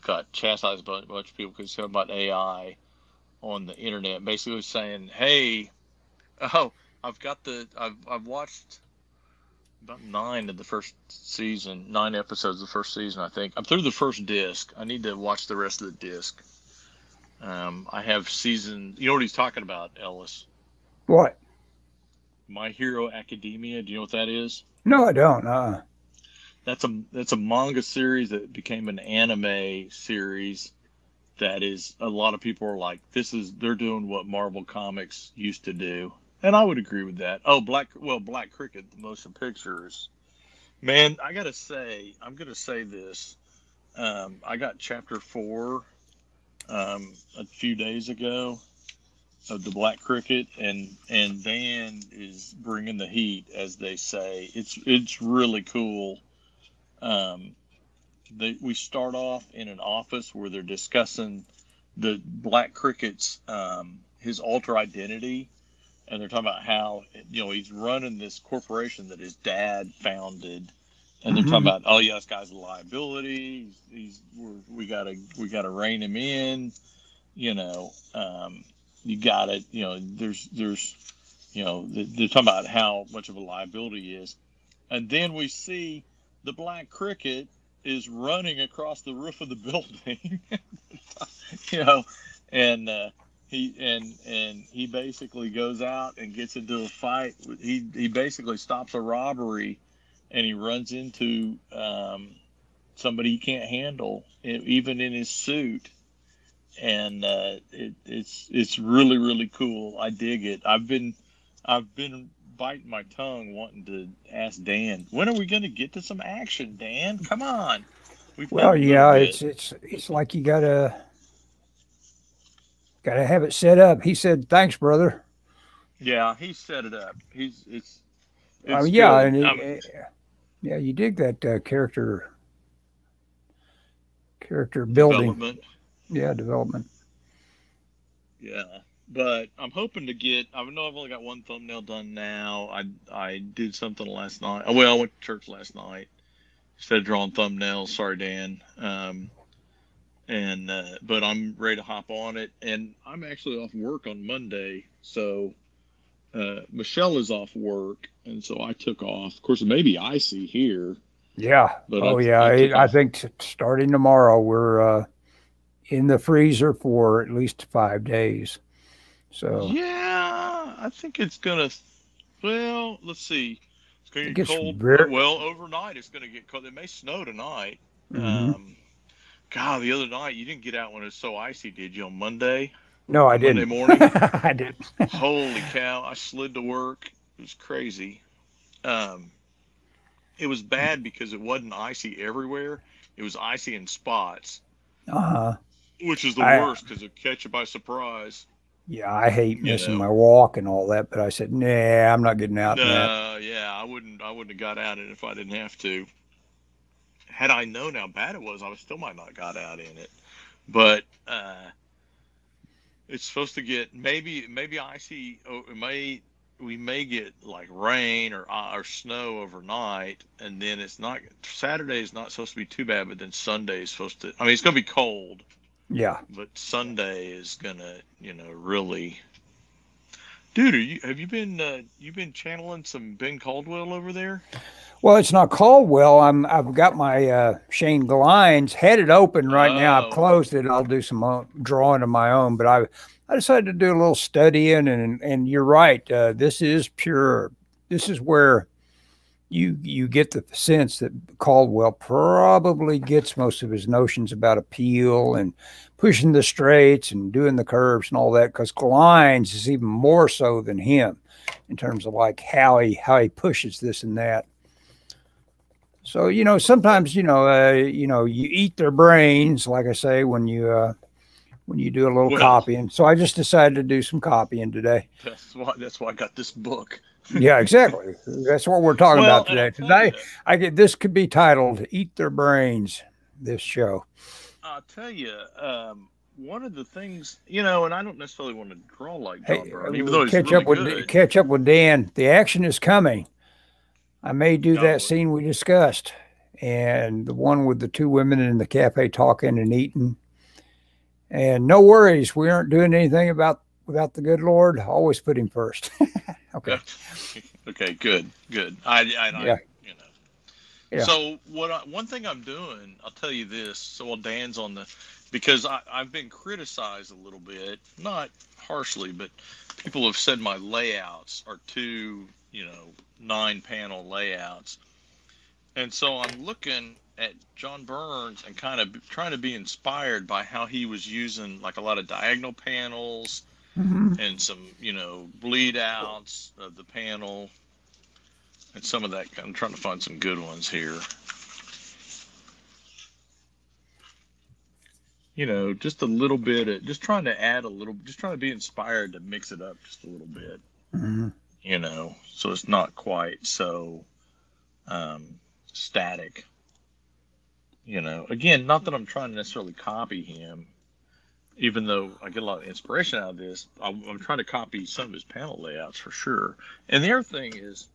got chastised by a bunch of people because talking about AI on the internet. Basically, was saying, "Hey, oh, I've got the I've I've watched." About nine of the first season, nine episodes of the first season, I think. I'm through the first disc. I need to watch the rest of the disc. Um, I have season. You know what he's talking about, Ellis? What? My Hero Academia. Do you know what that is? No, I don't. Uh. That's a that's a manga series that became an anime series. That is a lot of people are like, this is they're doing what Marvel Comics used to do, and I would agree with that. Oh, Black well Black Cricket, the motion pictures. Man, I gotta say, I'm gonna say this. Um, I got chapter four um, a few days ago, of the black cricket and and Dan is bringing the heat as they say it's it's really cool um they, we start off in an office where they're discussing the black cricket's um his alter identity and they're talking about how you know he's running this corporation that his dad founded and they're mm-hmm. talking about, oh yeah, this guy's a liability. He's, he's we gotta we gotta rein him in. You know, um, you gotta you know there's there's you know they're talking about how much of a liability he is, and then we see the black cricket is running across the roof of the building. you know, and uh, he and and he basically goes out and gets into a fight. He he basically stops a robbery, and he runs into um, somebody he can't handle, even in his suit. And uh, it, it's it's really really cool. I dig it. I've been I've been biting my tongue wanting to ask Dan, when are we going to get to some action, Dan? Come on. We've well, yeah, it's it's it's like you gotta gotta have it set up. He said, "Thanks, brother." Yeah, he set it up. He's it's. it's yeah, and it, yeah, you dig that uh, character character building. Development. Yeah, development. Yeah, but I'm hoping to get. I know I've only got one thumbnail done now. I I did something last night. Oh, well, I went to church last night instead of drawing thumbnails. Sorry, Dan. Um, and uh, but I'm ready to hop on it, and I'm actually off work on Monday, so uh, Michelle is off work, and so I took off. Of course, it may be icy here. Yeah. But oh I, yeah. I, I think t- starting tomorrow, we're uh, in the freezer for at least five days. So yeah, I think it's gonna. Well, let's see. It's gonna it get cold. Very... Well, overnight it's gonna get cold. It may snow tonight. Mm-hmm. Um, God, the other night you didn't get out when it was so icy, did you? On Monday. No, I didn't. Monday morning. I did. Holy cow! I slid to work. It was crazy. Um, it was bad because it wasn't icy everywhere. It was icy in spots. Uh huh. Which is the I, worst because it catch you by surprise. Yeah, I hate missing you know. my walk and all that, but I said, nah, I'm not getting out. No, yeah, I wouldn't. I wouldn't have got out it if I didn't have to. Had I known how bad it was, I still might not got out in it. But uh, it's supposed to get maybe maybe icy. Oh, it may we may get like rain or uh, or snow overnight, and then it's not Saturday is not supposed to be too bad, but then Sunday is supposed to. I mean, it's going to be cold yeah. But Sunday is gonna, you know, really. Dude, you, have you been uh, you been channeling some Ben Caldwell over there? Well, it's not Caldwell. I'm I've got my uh, Shane Glines headed open right oh. now. I've oh. closed it. I'll do some uh, drawing of my own, but I I decided to do a little studying, and and you're right. Uh, this is pure. This is where you you get the sense that Caldwell probably gets most of his notions about appeal and pushing the straights and doing the curves and all that because Glines is even more so than him in terms of like how he how he pushes this and that. So you know sometimes you know uh, you know you eat their brains like I say when you uh, when you do a little well, copying. So I just decided to do some copying today. That's why that's why I got this book yeah, exactly. That's what we're talking well, about today. Today, I get this could be titled "Eat Their Brains." This show. I'll tell you, um, one of the things you know, and I don't necessarily want to draw like John hey, Byrne, even though catch really up with good. catch up with Dan. The action is coming. I may do no. that scene we discussed, and the one with the two women in the cafe talking and eating. And no worries, we aren't doing anything about without the good Lord. Always put him first. Okay. okay. Good. Good. I. I, I yeah. Yeah. So what? I, one thing I'm doing, I'll tell you this. So while Dan's on the, because I, I've been criticized a little bit, not harshly, but people have said my layouts are too, you know, nine panel layouts, and so I'm looking at John Byrne's and kind of trying to be inspired by how he was using like a lot of diagonal panels mm-hmm. and some, you know, bleed outs of the panel and some of that. I'm trying to find some good ones here. You know, just a little bit, of, just trying to add a little, just trying to be inspired to mix it up just a little bit. Mm-hmm. You know, so it's not quite so um, static. You know, again, not that I'm trying to necessarily copy him, even though I get a lot of inspiration out of this, I'm, I'm, trying to copy some of his panel layouts for sure. And the other thing is,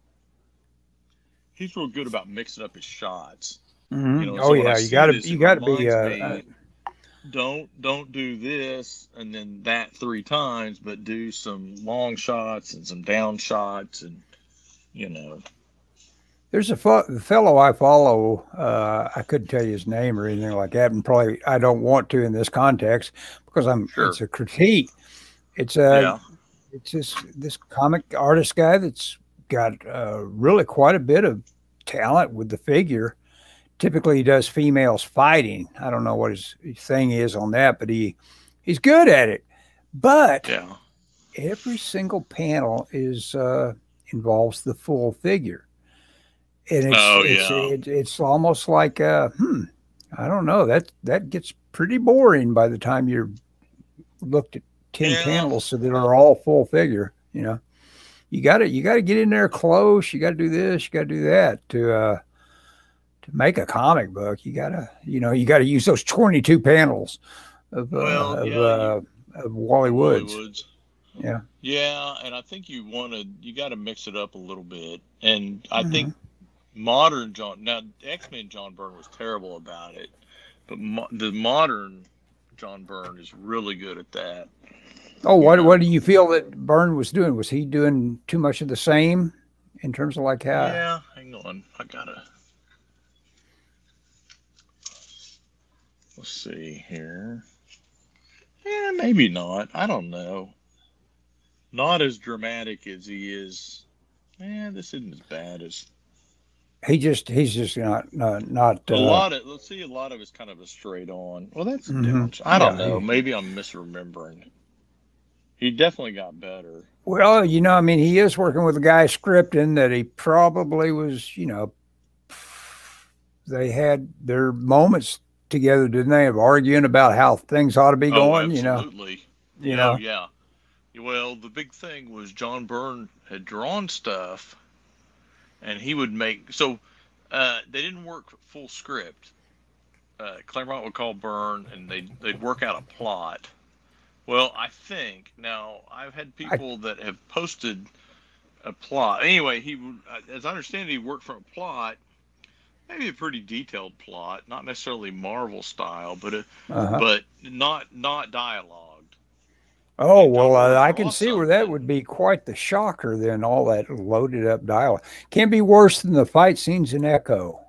he's real good about mixing up his shots. Mm-hmm. You know, oh so yeah, you got to you got to be. Uh, me, uh, don't don't do this and then that three times, but do some long shots and some down shots and you know. There's a fo- fellow I follow. Uh, I couldn't tell you his name or anything like that, and probably I don't want to in this context because I'm. Sure. It's a critique. It's a. Yeah. It's just this comic artist guy that's got uh, really quite a bit of talent with the figure. Typically, he does females fighting. I don't know what his, thing is on that, but he he's good at it. But yeah. every single panel is uh, involves the full figure, and it's oh, it's, yeah. it, it's almost like uh, hmm, I don't know that that gets pretty boring by the time you're looked at ten yeah. panels so that are all full figure. You know you got to you got to get in there close. You got to do this. You got to do that to uh, to make a comic book. You got to you know you got to use those twenty two panels of uh, well, of, yeah, uh, of Wally Woods. Woods. Yeah. Yeah, and I think you want to you got to mix it up a little bit, and I mm-hmm. think modern John now X Men John Byrne was terrible about it, but mo- the modern John Byrne is really good at that. Oh, what what do you feel that Byrne was doing? Was he doing too much of the same in terms of like how? Yeah, hang on, I gotta. Let's see here. Yeah, maybe not. I don't know. Not as dramatic as he is. Yeah, this isn't as bad as. He just he's just not not not. Uh, a lot of let's see. A lot of it's kind of a straight on. Well, that's mm-hmm. I don't yeah, know. Maybe I'm misremembering. He definitely got better. Well, you know, I mean, he is working with a guy scripting that he probably was, you know, they had their moments together, didn't they, of arguing about how things ought to be oh, going, oh, you know? Absolutely. You know, yeah. Well, the big thing was John Byrne had drawn stuff and he would make so uh, they didn't work full script. Uh, Claremont would call Byrne and they'd, they'd work out a plot well, I think now I've had people I, that have posted a plot. Anyway, he, uh, as I understand, it, he worked from a plot, maybe a pretty detailed plot, not necessarily Marvel style, but a, uh-huh. but not not dialogued. Oh well, uh, I can see where that would be quite the shocker. Then all that loaded up dialogue can be worse than the fight scenes in Echo.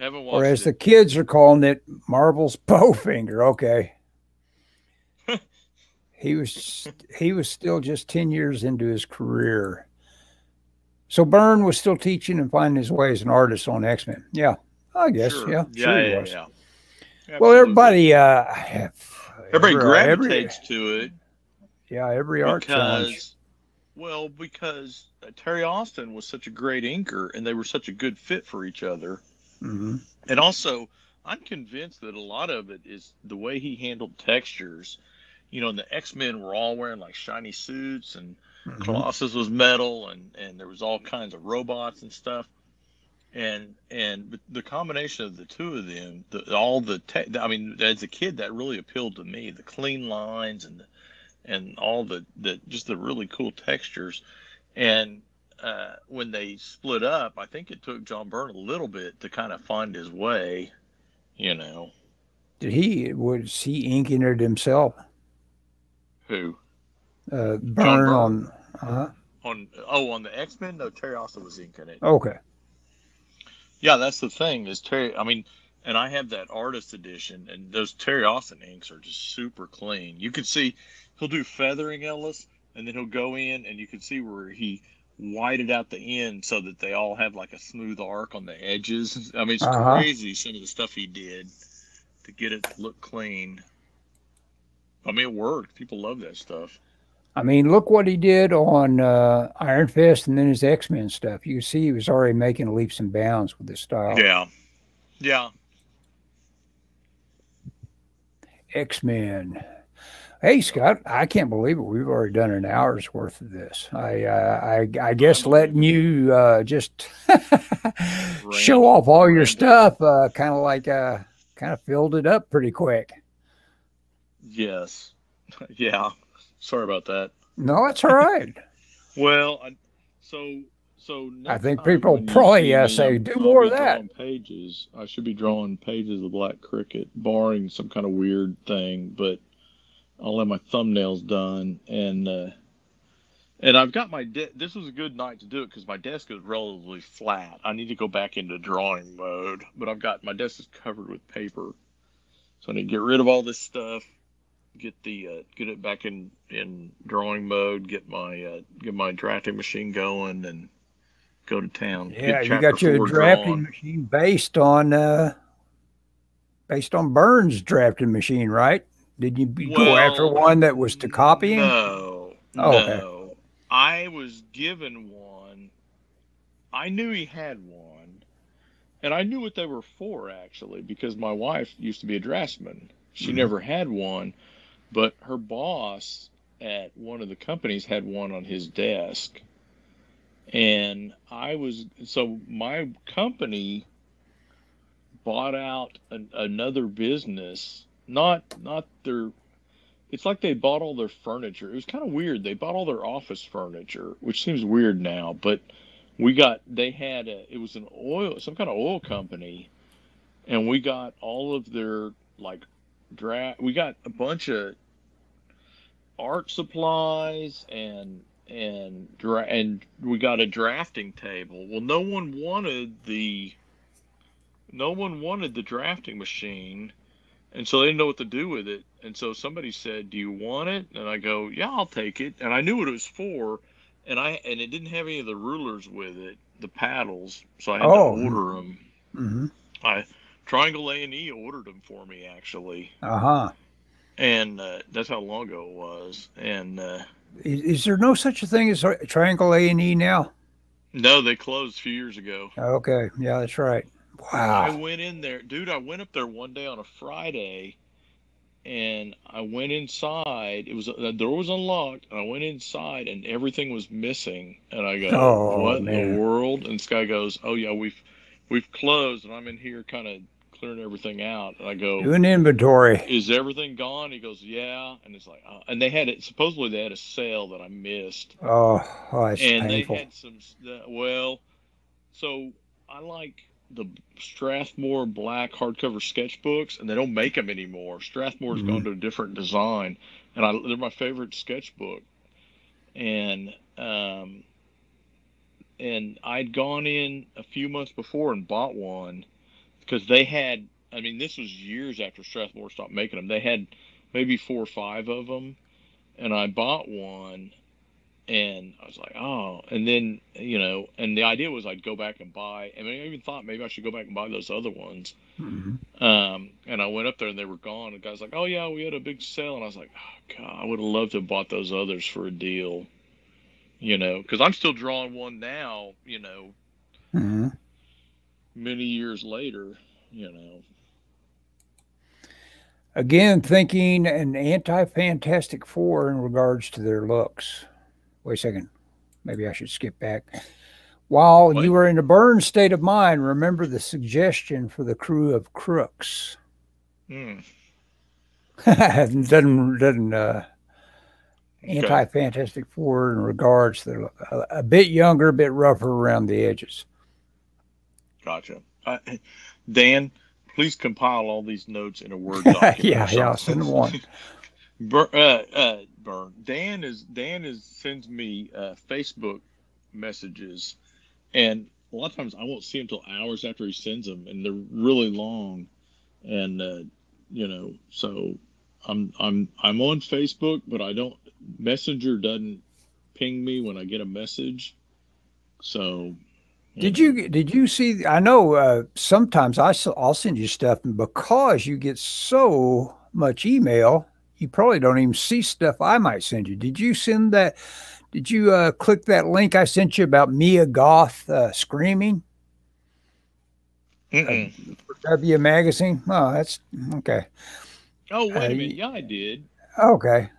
or as it. the kids are calling it, Marvel's Bowfinger. Okay he was he was still just 10 years into his career. So byrne was still teaching and finding his way as an artist on x-men. Yeah i guess. Sure. yeah yeah, sure yeah, yeah, yeah, well everybody uh everybody gravitates every, to it. Yeah every art because well because uh, terry austin was such a great inker and they were such a good fit for each other. Mm-hmm. and also i'm convinced that a lot of it is the way he handled textures you know, and the X Men were all wearing like shiny suits, and mm-hmm. Colossus was metal, and and there was all kinds of robots and stuff, and and the combination of the two of them, the, all the te- I mean, as a kid, that really appealed to me. The clean lines and the, and all the the just the really cool textures, and uh, when they split up, I think it took John Byrne a little bit to kind of find his way, you know. Did he was he inking it himself? Who? Uh, Byrne, Byrne. on. Uh-huh. On oh, on the X Men. No, Terry Austin was inking it. Okay. Yeah, that's the thing. Is Terry? I mean, and I have that artist edition, and those Terry Austin inks are just super clean. You can see he'll do feathering Ellis, and then he'll go in, and you can see where he whited out the end so that they all have like a smooth arc on the edges. I mean, it's uh-huh. crazy some of the stuff he did to get it to look clean. I mean, it worked. People love that stuff. I mean, look what he did on uh, Iron Fist and then his X Men stuff. You see, he was already making leaps and bounds with his style. Yeah, yeah. X Men. Hey Scott, I can't believe it. We've already done an hour's worth of this. I uh, I, I guess letting you uh, just show off all your stuff, uh, kind of like uh, kind of filled it up pretty quick. Yes. Yeah. Sorry about that. No, it's all right. well, I, so So I think people probably yeah, say do I'll more of that. Pages. I should be drawing pages of Black Cricket, barring some kind of weird thing. But I'll have my thumbnails done, and uh, and I've got my. De- this was a good night to do it because my desk is relatively flat. I need to go back into drawing mode, but I've got my desk is covered with paper, so I need to get rid of all this stuff, get the uh, get it back in in drawing mode, get my uh, get my drafting machine going, and go to town. Yeah, you got your drafting drawn. machine based on uh based on Byrne's drafting machine, right? Did you well, go after one that was to copy? No, oh, no. Okay. I was given one. I knew he had one, and I knew what they were for actually because my wife used to be a draftsman. She mm-hmm. never had one, but her boss at one of the companies had one on his desk and I was so my company bought out an, another business, not not their. It's like they bought all their furniture. It was kind of weird. They bought all their office furniture, which seems weird now, but we got they had a it was an oil some kind of oil company, and we got all of their like draft. We got a bunch of art supplies and and dra- and we got a drafting table. Well, no one wanted the no one wanted the drafting machine, and so they didn't know what to do with it. And so somebody said, "Do you want it?" And I go, "Yeah, I'll take it." And I knew what it was for, and I and it didn't have any of the rulers with it, the paddles, so I had oh. to order them. Mm-hmm. I Triangle A and E ordered them for me actually. Uh-huh. And uh, that's how long ago it was, and. Uh, is, is there no such a thing as Triangle A and E now? No, they closed a few years ago. Okay, yeah, that's right. Wow. I went in there, dude. I went up there one day on a Friday, and I went inside. It was the door was unlocked, and I went inside, and everything was missing. And I go, oh, "What man. in the world?" And this guy goes, "Oh yeah, we've we've closed, and I'm in here kind of clearing everything out. And I go, do an inventory. Is everything gone? He goes, yeah. And it's like, uh, and they had it. Supposedly they had a sale that I missed. Oh, oh that's and painful. they had some. Well, so I like the Strathmore black hardcover sketchbooks, and they don't make them anymore. Strathmore's mm-hmm. gone to a different design, and I, they're my favorite sketchbook. And um, and I'd gone in a few months before and bought one because they had. I mean, this was years after Strathmore stopped making them. They had maybe four or five of them, and I bought one, and I was like, oh. And then you know, and the idea was I'd go back and buy. I mean, I even thought maybe I should go back and buy those other ones. Mm-hmm. Um, and I went up there and they were gone. And the guy's like, oh yeah, we had a big sale, and I was like, oh god, I would have loved to have bought those others for a deal. You know, because I'm still drawing one now. You know. Mm-hmm many years later, you know. Again, thinking an anti Fantastic Four in regards to their looks. Wait a second. Maybe I should skip back. While what? you were in a Byrne state of mind, remember the suggestion for the crew of crooks. Hmm. doesn't doesn't uh, anti Fantastic Four in regards to their, a, a bit younger, a bit rougher around the edges. Gotcha. Uh, Dan, please compile all these notes in a Word document. yeah, yeah, I'll send one. Burn, uh, uh, Burn. Dan is Dan is sends me uh, Facebook messages, and a lot of times I won't see them until hours after he sends them, and they're really long, and uh, you know, so I'm I'm I'm on Facebook, but I don't Messenger doesn't ping me when I get a message, so did you did you see? I know uh, sometimes I I'll send you stuff, and because you get so much email, you probably don't even see stuff I might send you. Did you send that? Did you uh, click that link I sent you about Mia Goth uh, screaming? Uh, w magazine. Oh, that's okay. Oh wait a uh, minute. Yeah, I did. Okay,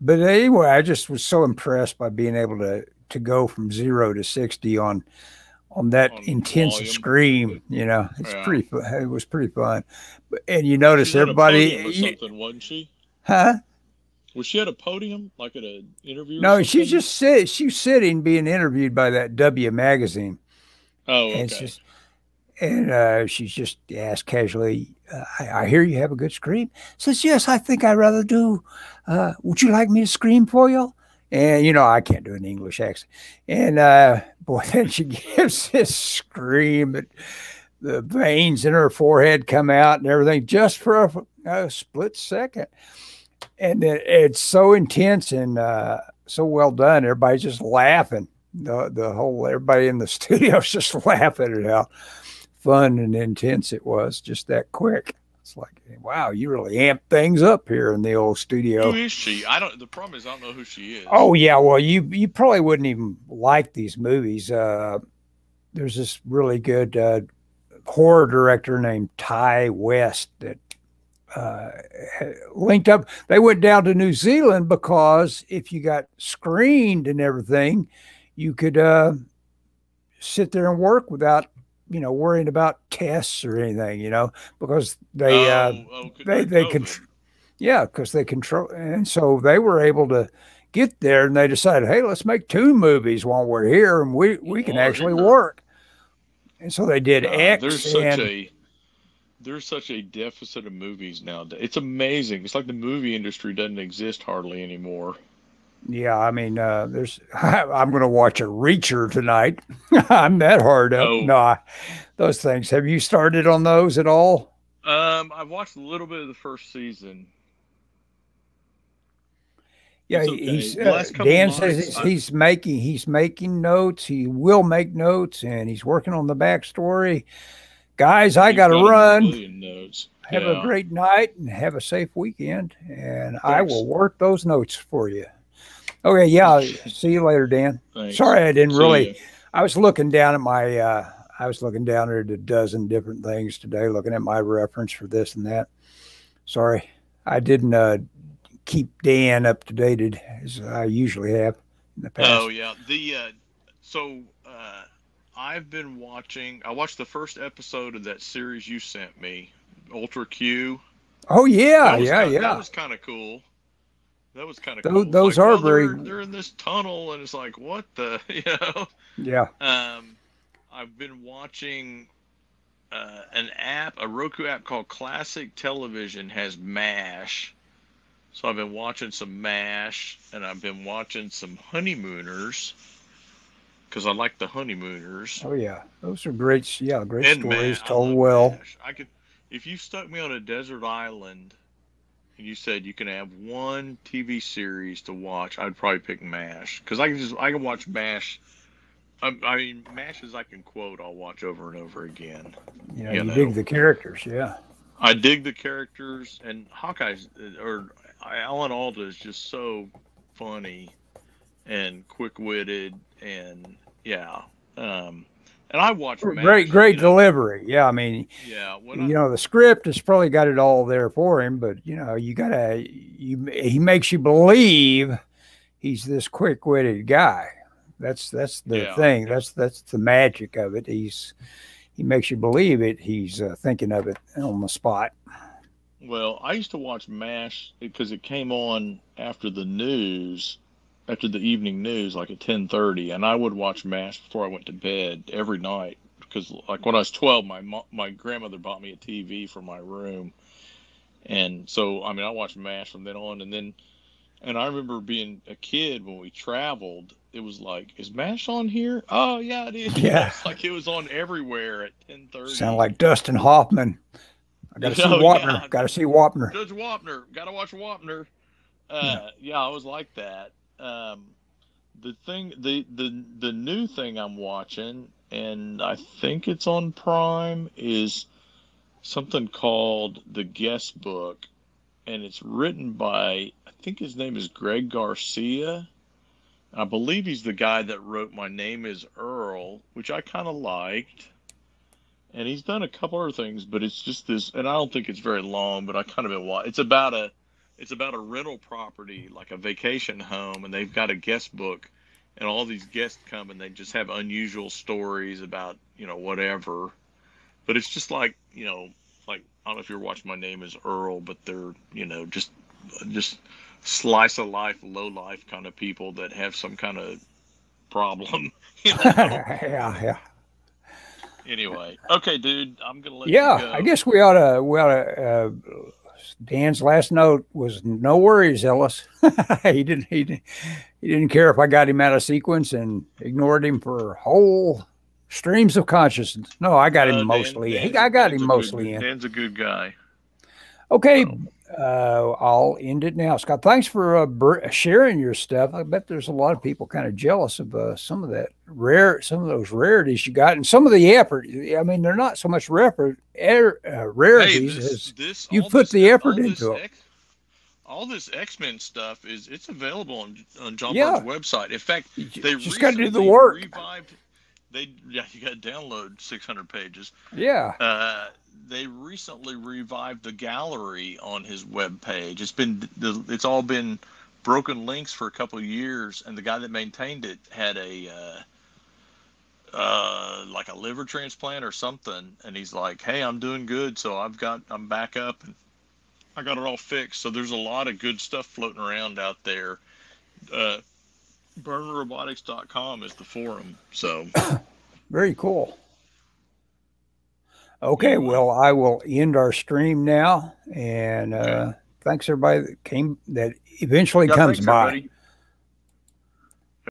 but anyway, I just was so impressed by being able to to go from zero to sixty on on that on intense volume. scream. You know, it's yeah. pretty. It was pretty fun. And you notice everybody. You, something, wasn't she? Huh? Was she at a podium, like at an interview? No, she's just sit. She's sitting, being interviewed by that W magazine. Oh, okay. And, just, and uh, she's just asked casually, uh, I, I, hear you have a good scream. Says, yes, I think I'd rather do. Uh, would you like me to scream for you? And, you know, I can't do an English accent. And, uh, boy, then she gives this scream that the veins in her forehead come out and everything just for a, a split second. And it, it's so intense and uh, so well done. Everybody's just laughing. The, the whole, everybody in the studio's just laughing at how fun and intense it was just that quick. It's like, wow, you really amp things up here in the old studio. Who is she? I don't. The problem is, I don't know who she is. Oh yeah, well, you you probably wouldn't even like these movies. Uh, there's this really good uh, horror director named Ti West that uh, linked up. They went down to New Zealand because if you got screened and everything, you could uh, sit there and work without you know worrying about tests or anything you know because they uh, oh, oh, they they control yeah because they control and so they were able to get there and they decided hey let's make two movies while we're here and we we can oh, actually work. And so they did uh, X there's such a there's such a deficit of movies nowadays it's amazing it's like the movie industry doesn't exist hardly anymore yeah, I mean, uh, there's. I'm going to watch a Reacher tonight. I'm that hard up. Oh. No, I, those things. Have you started on those at all? Um, I watched a little bit of the first season. Yeah, okay. he's uh, Dan months, says he's, he's, making he's making notes. He will make notes, and he's working on the backstory. Guys, I got to run. Notes. Have yeah. a great night and have a safe weekend. And Thanks. I will work those notes for you. Okay, yeah. See you later, Dan. Thanks. Sorry, I didn't See really. You. I was looking down at my. Uh, I was looking down at a dozen different things today, looking at my reference for this and that. Sorry, I didn't uh, keep Dan up to date as I usually have in the past. Oh yeah, the uh, so uh, I've been watching. I watched the first episode of that series you sent me, Ultra Q. Oh yeah, yeah, yeah. That was kind of cool that was kind of cool. Those, like, are well, very. They're, they're, in this tunnel, and it's like, what the, you know? Yeah. Um, I've been watching uh, an app, a Roku app called Classic Television has Mash. So I've been watching some Mash, and I've been watching some Honeymooners because I like the Honeymooners. Oh yeah, those are great. Yeah, great and stories told well. Mash. I could, if you stuck me on a desert island and you said you can have one TV series to watch, I'd probably pick MASH because I can just I can watch MASH. I, I, mean, MASH is I can quote. I'll watch over and over again. Yeah, you, you know? dig the characters. Yeah, I dig the characters, and Hawkeye's or Alan Alda is just so funny and quick witted, and yeah. Um, and I watch great, great delivery. Know. Yeah, I mean, yeah, you I, know, the script has probably got it all there for him, but you know, you gotta, you he makes you believe he's this quick-witted guy. That's that's the yeah, thing. That's that's the magic of it. He's he makes you believe it. He's uh, thinking of it on the spot. Well, I used to watch MASH because it came on after the news after the evening news, like at ten thirty, and I would watch MASH before I went to bed every night because, like, when I was twelve, my my grandmother bought me a TV for my room, and so I mean, I watched MASH from then on, and then, and I remember being a kid when we traveled. It was like, is MASH on here? Oh yeah, it is. Yeah, like it was on everywhere at ten thirty. Sound like Dustin Hoffman. I got to see oh, Wapner. Yeah. Got to see Wapner. Judge Wapner. Got to watch Wapner. Uh, yeah. yeah, I was like that um, the thing, the the the new thing I'm watching, and I think it's on Prime, is something called The Guest Book, and it's written by I think his name is Greg Garcia. I believe he's the guy that wrote My Name Is Earl, which I kind of liked. And he's done a couple other things, but it's just this, and I don't think it's very long, but I kind of been watching. It's about a it's about a rental property, like a vacation home, and they've got a guest book, and all these guests come and they just have unusual stories about you know whatever. But it's just like you know, like I don't know if you're watching. My name is Earl, but they're you know just just slice of life, low life kind of people that have some kind of problem. You know? yeah, yeah. Anyway, okay, dude, I'm gonna let yeah, I guess we ought to. We ought to. Uh, Dan's last note was no worries, Ellis. he didn't. He didn't. He didn't care if I got him out of sequence and ignored him for whole streams of consciousness. No, I got him uh, mostly. Dan, I got Dan's him mostly good, in. Dan's a good guy. Okay, so uh, I'll end it now. Scott, thanks for uh, sharing your stuff. I bet there's a lot of people kind of jealous of uh, some of that rare, some of those rarities you got, and some of the effort. I mean, they're not so much effort, er, uh, rarities hey, this, as this, you put this, the effort into it. all this X Men stuff is it's available on on John yeah. website. In fact, they just got to do the work. Revived, they yeah, you got to download 600 pages. Yeah. Uh, they recently revived the gallery on his web page. It's been it's all been broken links for a couple of years, and the guy that maintained it had a uh, uh, like a liver transplant or something, and he's like, "Hey, I'm doing good, so I've got I'm back up and I got it all fixed." So there's a lot of good stuff floating around out there. ByrneRobotics.com is the forum. So very cool. Okay, well, I will end our stream now, and uh, thanks everybody that came that eventually yeah, comes by. Everybody.